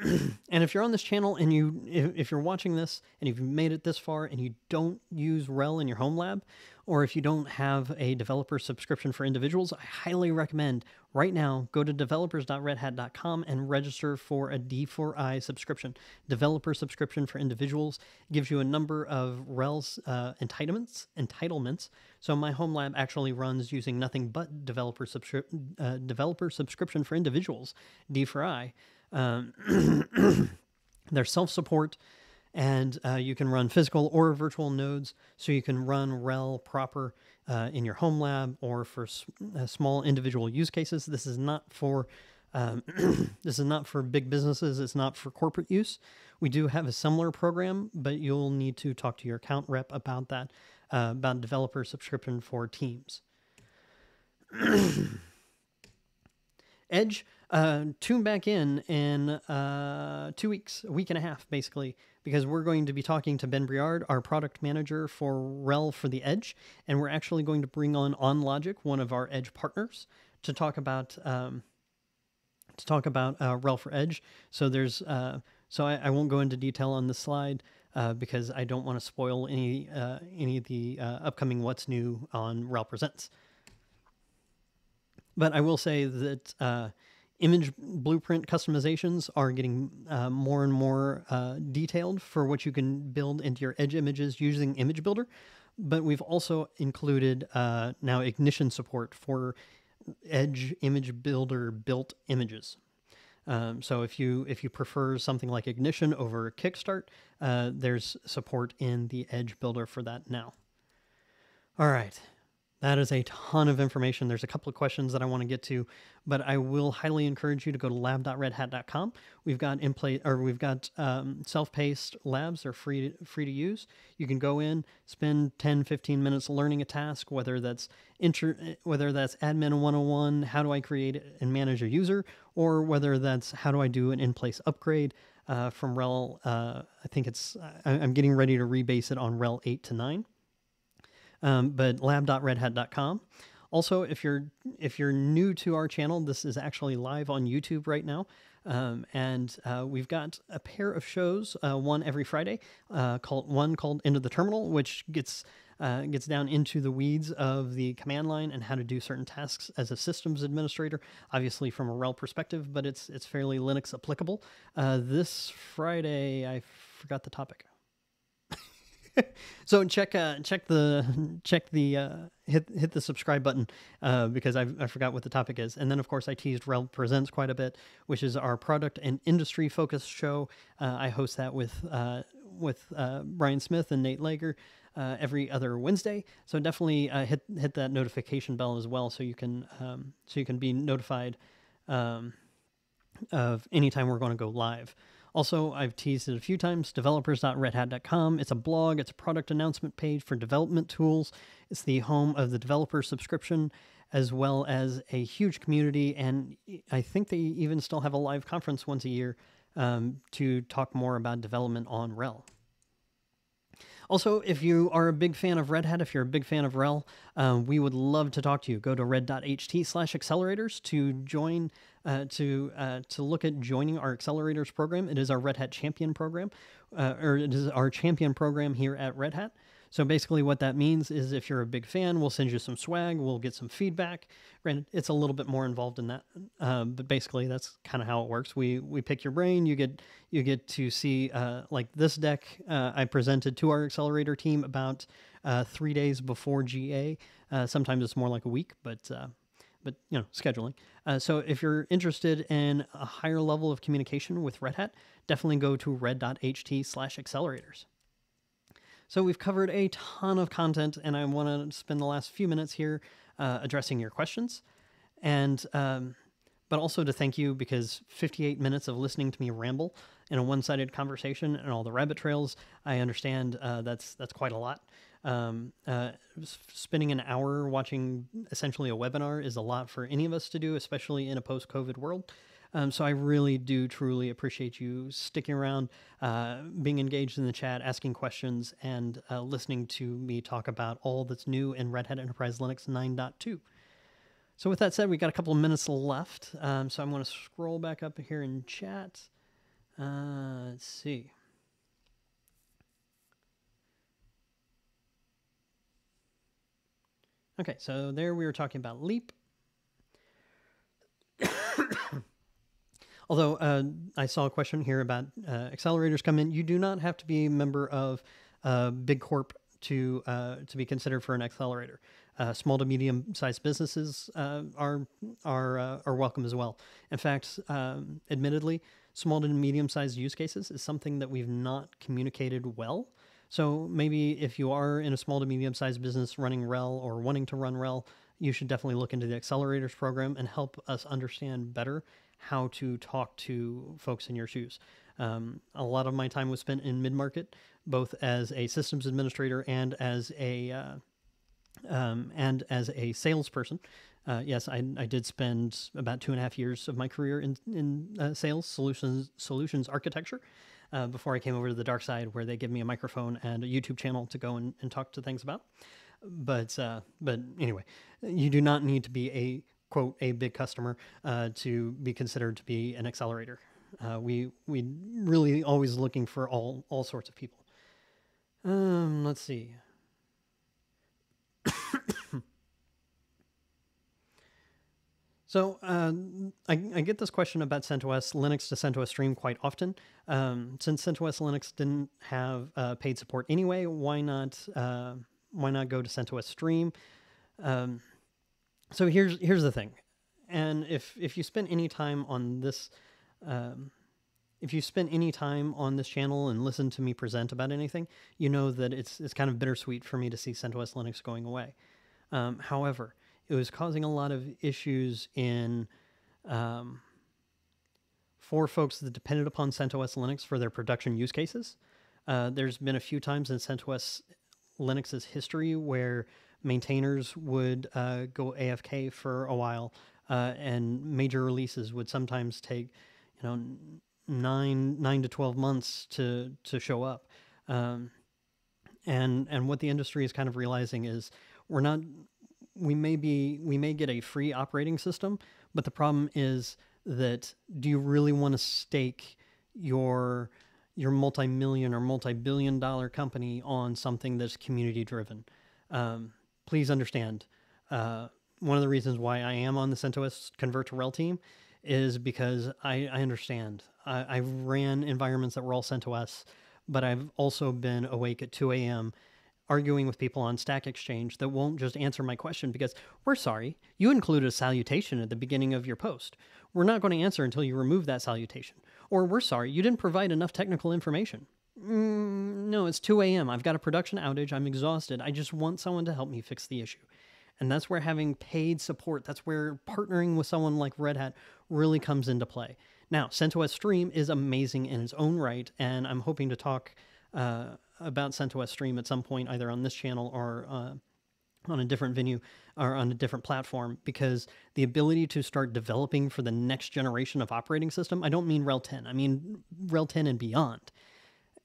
and if you're on this channel and you if, you're watching this and you've made it this far and you don't use RHEL in your home lab or if you don't have a developer subscription for individuals i highly recommend right now go to developers.redhat.com and register for a d4i subscription. Developer subscription for individuals gives you a number of RHEL's uh, entitlements entitlements. So my home lab actually runs using nothing but developer, subscri- uh, developer subscription for individuals d4i um, there's self support, and uh, you can run physical or virtual nodes. So you can run RHEL proper uh, in your home lab or for uh, small individual use cases. This is not for um, this is not for big businesses. It's not for corporate use. We do have a similar program, but you'll need to talk to your account rep about that, uh, about developer subscription for teams. Edge uh, tune back in in uh, two weeks, a week and a half, basically, because we're going to be talking to Ben Breard, our product manager for RHEL for the Edge, and we're actually going to bring on OnLogic, one of our Edge partners, to talk about um, to talk about uh, RHEL for Edge. So there's uh, so I, I, won't go into detail on this slide. uh, because I don't want to spoil any uh, any of the uh, upcoming what's new on RHEL Presents. But I will say that image blueprint customizations are getting uh, more and more uh, detailed for what you can build into your edge images using Image Builder. But we've also included uh, now ignition support for Edge Image Builder built images. Um, so if you if you prefer something like Ignition over Kickstart, uh, there's support in the Edge Builder for that now. All right, that is a ton of information. There's a couple of questions that I want to get to, but I will highly encourage you to go to lab.redhat.com. We've got in place, or we've got um, self-paced labs. They're free free to use. You can go in, spend 10, 15 minutes learning a task, whether that's inter, whether that's admin 101, how do I create and manage a user, or whether that's how do I do an in-place upgrade uh, from RHEL. Uh, I think it's I'm getting ready to rebase it on RHEL 8 to 9 um, but lab.redhat.com. Also, if you're if you're new to our channel, this is actually live on YouTube right now, um, and uh, we've got a pair of shows, uh, one every Friday, uh, called one called Into the Terminal, which gets uh, gets down into the weeds of the command line and how to do certain tasks as a systems administrator. Obviously, from a RHEL perspective, but it's it's fairly Linux applicable. Uh, this Friday, I forgot the topic. so check uh, check the check the uh, hit hit the subscribe button uh, because I I forgot what the topic is, and then of course I teased RHEL Presents quite a bit, which is our product and industry focused show. Uh, I host that with uh, with uh, Brian Smith and Nate Lager. every other Wednesday, so definitely hit hit that notification bell as well, so you can um, so you can be notified um, of anytime we're going to go live. Also, I've teased it a few times developers.redhat.com. It's a blog, it's a product announcement page for development tools. It's the home of the developer subscription, as well as a huge community. And I think they even still have a live conference once a year um, to talk more about development on RHEL. Also, if you are a big fan of Red Hat, if you're a big fan of RHEL, um, we would love to talk to you. Go to red.ht slash accelerators to join, uh, to, uh, to look at joining our accelerators program. It is our Red Hat Champion program, uh, or it is our champion program here at Red Hat. So basically, what that means is if you're a big fan, we'll send you some swag, we'll get some feedback. Granted, it's a little bit more involved in that, um, but basically that's kind of how it works. We we pick your brain. You get you get to see uh, like this deck uh, I presented to our accelerator team about uh, three days before GA. Uh, sometimes it's more like a week, but uh, but you know scheduling. Uh, so if you're interested in a higher level of communication with Red Hat, definitely go to red.ht/accelerators. So we've covered a ton of content, and I want to spend the last few minutes here uh, addressing your questions, and um, but also to thank you because 58 minutes of listening to me ramble in a one-sided conversation and all the rabbit trails. I understand uh, that's that's quite a lot. Um, uh, spending an hour watching essentially a webinar is a lot for any of us to do, especially in a post-COVID world. Um, so I really do truly appreciate you sticking around, uh, being engaged in the chat, asking questions, and uh, listening to me talk about all that's new in Red Hat Enterprise Linux 9.2. So with that said, we've got a couple of minutes left. Um, so I'm going to scroll back up here in chat. Uh, let's see. Okay, so there we were talking about Leapp. Although uh, I saw a question here about uh, accelerators come in, you do not have to be a member of uh, Big Corp to uh, to be considered for an accelerator. Uh, small to medium sized businesses uh, are are are welcome as well. In fact, um, admittedly, small to medium sized use cases is something that we've not communicated well. So maybe if you are in a small to medium sized business running RHEL or wanting to run RHEL, you should definitely look into the accelerators program and help us understand better how to talk to folks in your shoes. Um, a lot of my time was spent in mid market, both as a systems administrator and as a uh, um, and as a salesperson. Uh, yes, I, I did spend about two and a half years of my career in in uh, sales solutions solutions architecture. Uh, before I came over to the dark side, where they give me a microphone and a YouTube channel to go and, and talk to things about. But uh, but anyway, you do not need to be a quote a big customer uh, to be considered to be an accelerator. Uh, we we really always looking for all all sorts of people. Um, let's see. So uh, I, I, get this question about CentOS Linux to CentOS Stream quite often. Um, since CentOS Linux didn't have uh, paid support anyway, why not uh, why not go to CentOS Stream? Um, so here's here's the thing, and if if you spend any time on this, um, if you spend any time on this channel and listen to me present about anything, you know that it's it's kind of bittersweet for me to see CentOS Linux going away. Um, however it was causing a lot of issues in um, for folks that depended upon CentOS Linux for their production use cases. Uh, there's been a few times in CentOS Linux's history where maintainers would uh, go AFK for a while, uh, and major releases would sometimes take, you know, nine nine to twelve months to to show up. Um, and and what the industry is kind of realizing is we're not we may be we may get a free operating system, but the problem is that do you really want to stake your your multi-million or multi-billion dollar company on something that's community driven? Um, please understand. Uh, one of the reasons why I am on the CentOS Convert2RHEL team is because I, I understand. I, I ran environments that were all CentOS, but I've also been awake at 2 a.m arguing with people on Stack Exchange that won't just answer my question because we're sorry, you included a salutation at the beginning of your post. We're not going to answer until you remove that salutation. Or we're sorry, you didn't provide enough technical information. Mm, no, it's 2 a.m. I've got a production outage. I'm exhausted. I just want someone to help me fix the issue. And that's where having paid support, that's where partnering with someone like Red Hat really comes into play. Now, CentOS Stream is amazing in its own right, and I'm hoping to talk uh, about CentOS Stream at some point, either on this channel or uh, on a different venue or on a different platform, because the ability to start developing for the next generation of operating system, I don't mean RHEL 10, I mean RHEL 10 and beyond.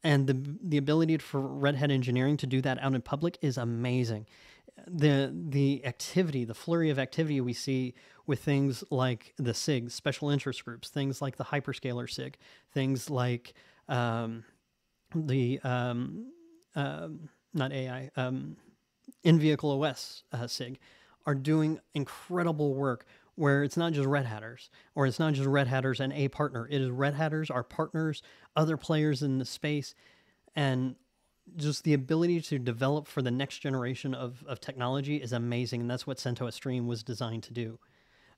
And the, the ability for Red Hat engineering to do that out in public is amazing. The, the activity, the flurry of activity we see with things like the SIG, special interest groups, things like the hyperscaler SIG, things like um, the um, uh, not AI um, in vehicle OS uh, SIG are doing incredible work where it's not just Red Hatters or it's not just Red Hatters and a partner. It is Red Hatters, our partners, other players in the space, and just the ability to develop for the next generation of, of technology is amazing. And that's what CentOS Stream was designed to do.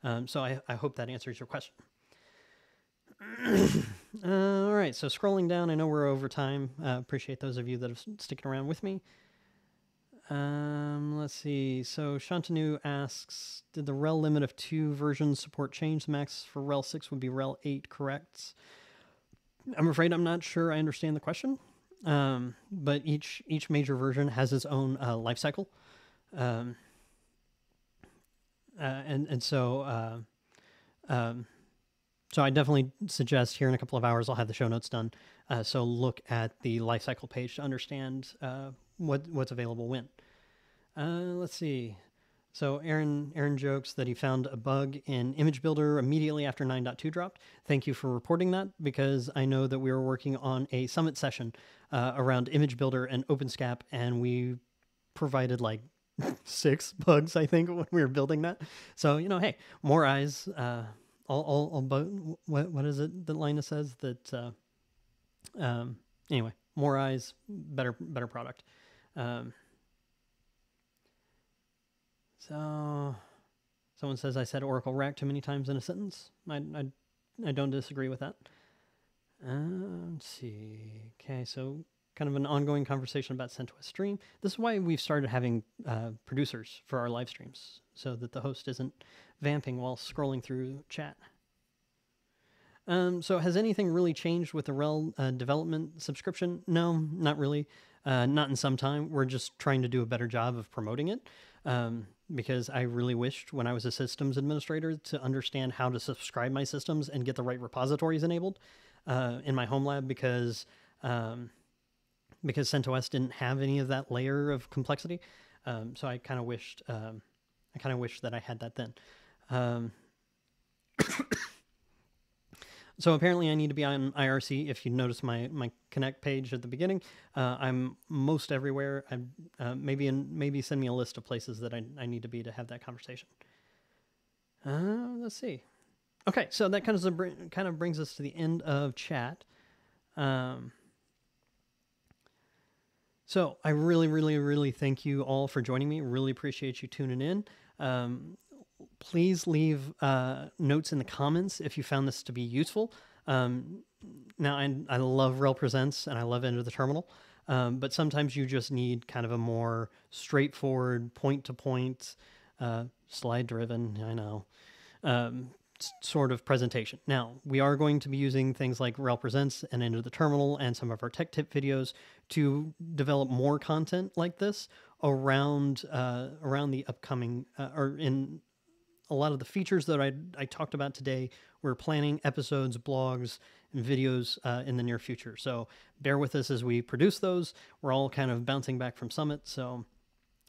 Um, so I, I hope that answers your question. uh, all right, so scrolling down, I know we're over time. Uh, appreciate those of you that have sticking around with me. Um, let's see. So Shantanu asks, did the RHEL limit of two versions support change? The max for RHEL 6 would be RHEL 8, correct? I'm afraid I'm not sure I understand the question. Um, but each each major version has its own uh, life cycle. Um, uh, and, and so uh, um, so I definitely suggest here in a couple of hours I'll have the show notes done. Uh, so look at the lifecycle page to understand uh, what what's available when. Uh, let's see. So Aaron Aaron jokes that he found a bug in Image Builder immediately after 9.2 dropped. Thank you for reporting that because I know that we were working on a summit session uh, around Image Builder and OpenSCAP, and we provided like six bugs I think when we were building that. So you know, hey, more eyes uh, all, all, all what, what is it that Linus says that, uh, um, anyway, more eyes, better, better product. Um, so someone says I said Oracle RAC too many times in a sentence. I, I, I don't disagree with that. Uh, let's see. Okay, so kind of an ongoing conversation about CentOS Stream. This is why we've started having uh, producers for our live streams, so that the host isn't vamping while scrolling through chat. Um, so has anything really changed with the RHEL uh, development subscription? No, not really. Uh, not in some time. We're just trying to do a better job of promoting it. Um, because I really wished when I was a systems administrator to understand how to subscribe my systems and get the right repositories enabled uh, in my home lab because um, because CentOS didn't have any of that layer of complexity. Um, so I kind of wished um, I kind of wished that I had that then. So apparently, I need to be on IRC. If you notice my my Connect page at the beginning, uh, I'm most everywhere. I uh, maybe maybe send me a list of places that I, I need to be to have that conversation. Uh, let's see. Okay, so that kind of kind of brings us to the end of chat. Um, so I really, really, really thank you all for joining me. Really appreciate you tuning in. Um, please leave uh, notes in the comments if you found this to be useful. Um, now, I, I love RHEL Presents and I love Enter the Terminal, um, but sometimes you just need kind of a more straightforward, point to point, uh, slide driven, I know, um, sort of presentation. Now, we are going to be using things like RHEL Presents and Enter the Terminal and some of our tech tip videos to develop more content like this around uh, around the upcoming uh, or in a lot of the features that I, I talked about today. We're planning episodes, blogs, and videos uh, in the near future. So bear with us as we produce those. We're all kind of bouncing back from Summit. So,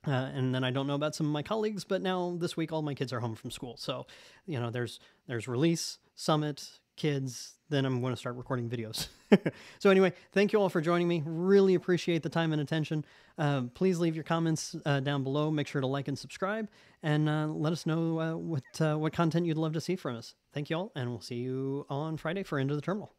uh, and then I don't know about some of my colleagues, but now this week all my kids are home from school. So, you know, there's there's release, Summit, kids, then I'm going to start recording videos. so, anyway, thank you all for joining me. Really appreciate the time and attention. Uh, please leave your comments uh, down below. Make sure to like and subscribe, and uh, let us know uh, what uh, what content you'd love to see from us. Thank you all, and we'll see you on Friday for Enter the Terminal.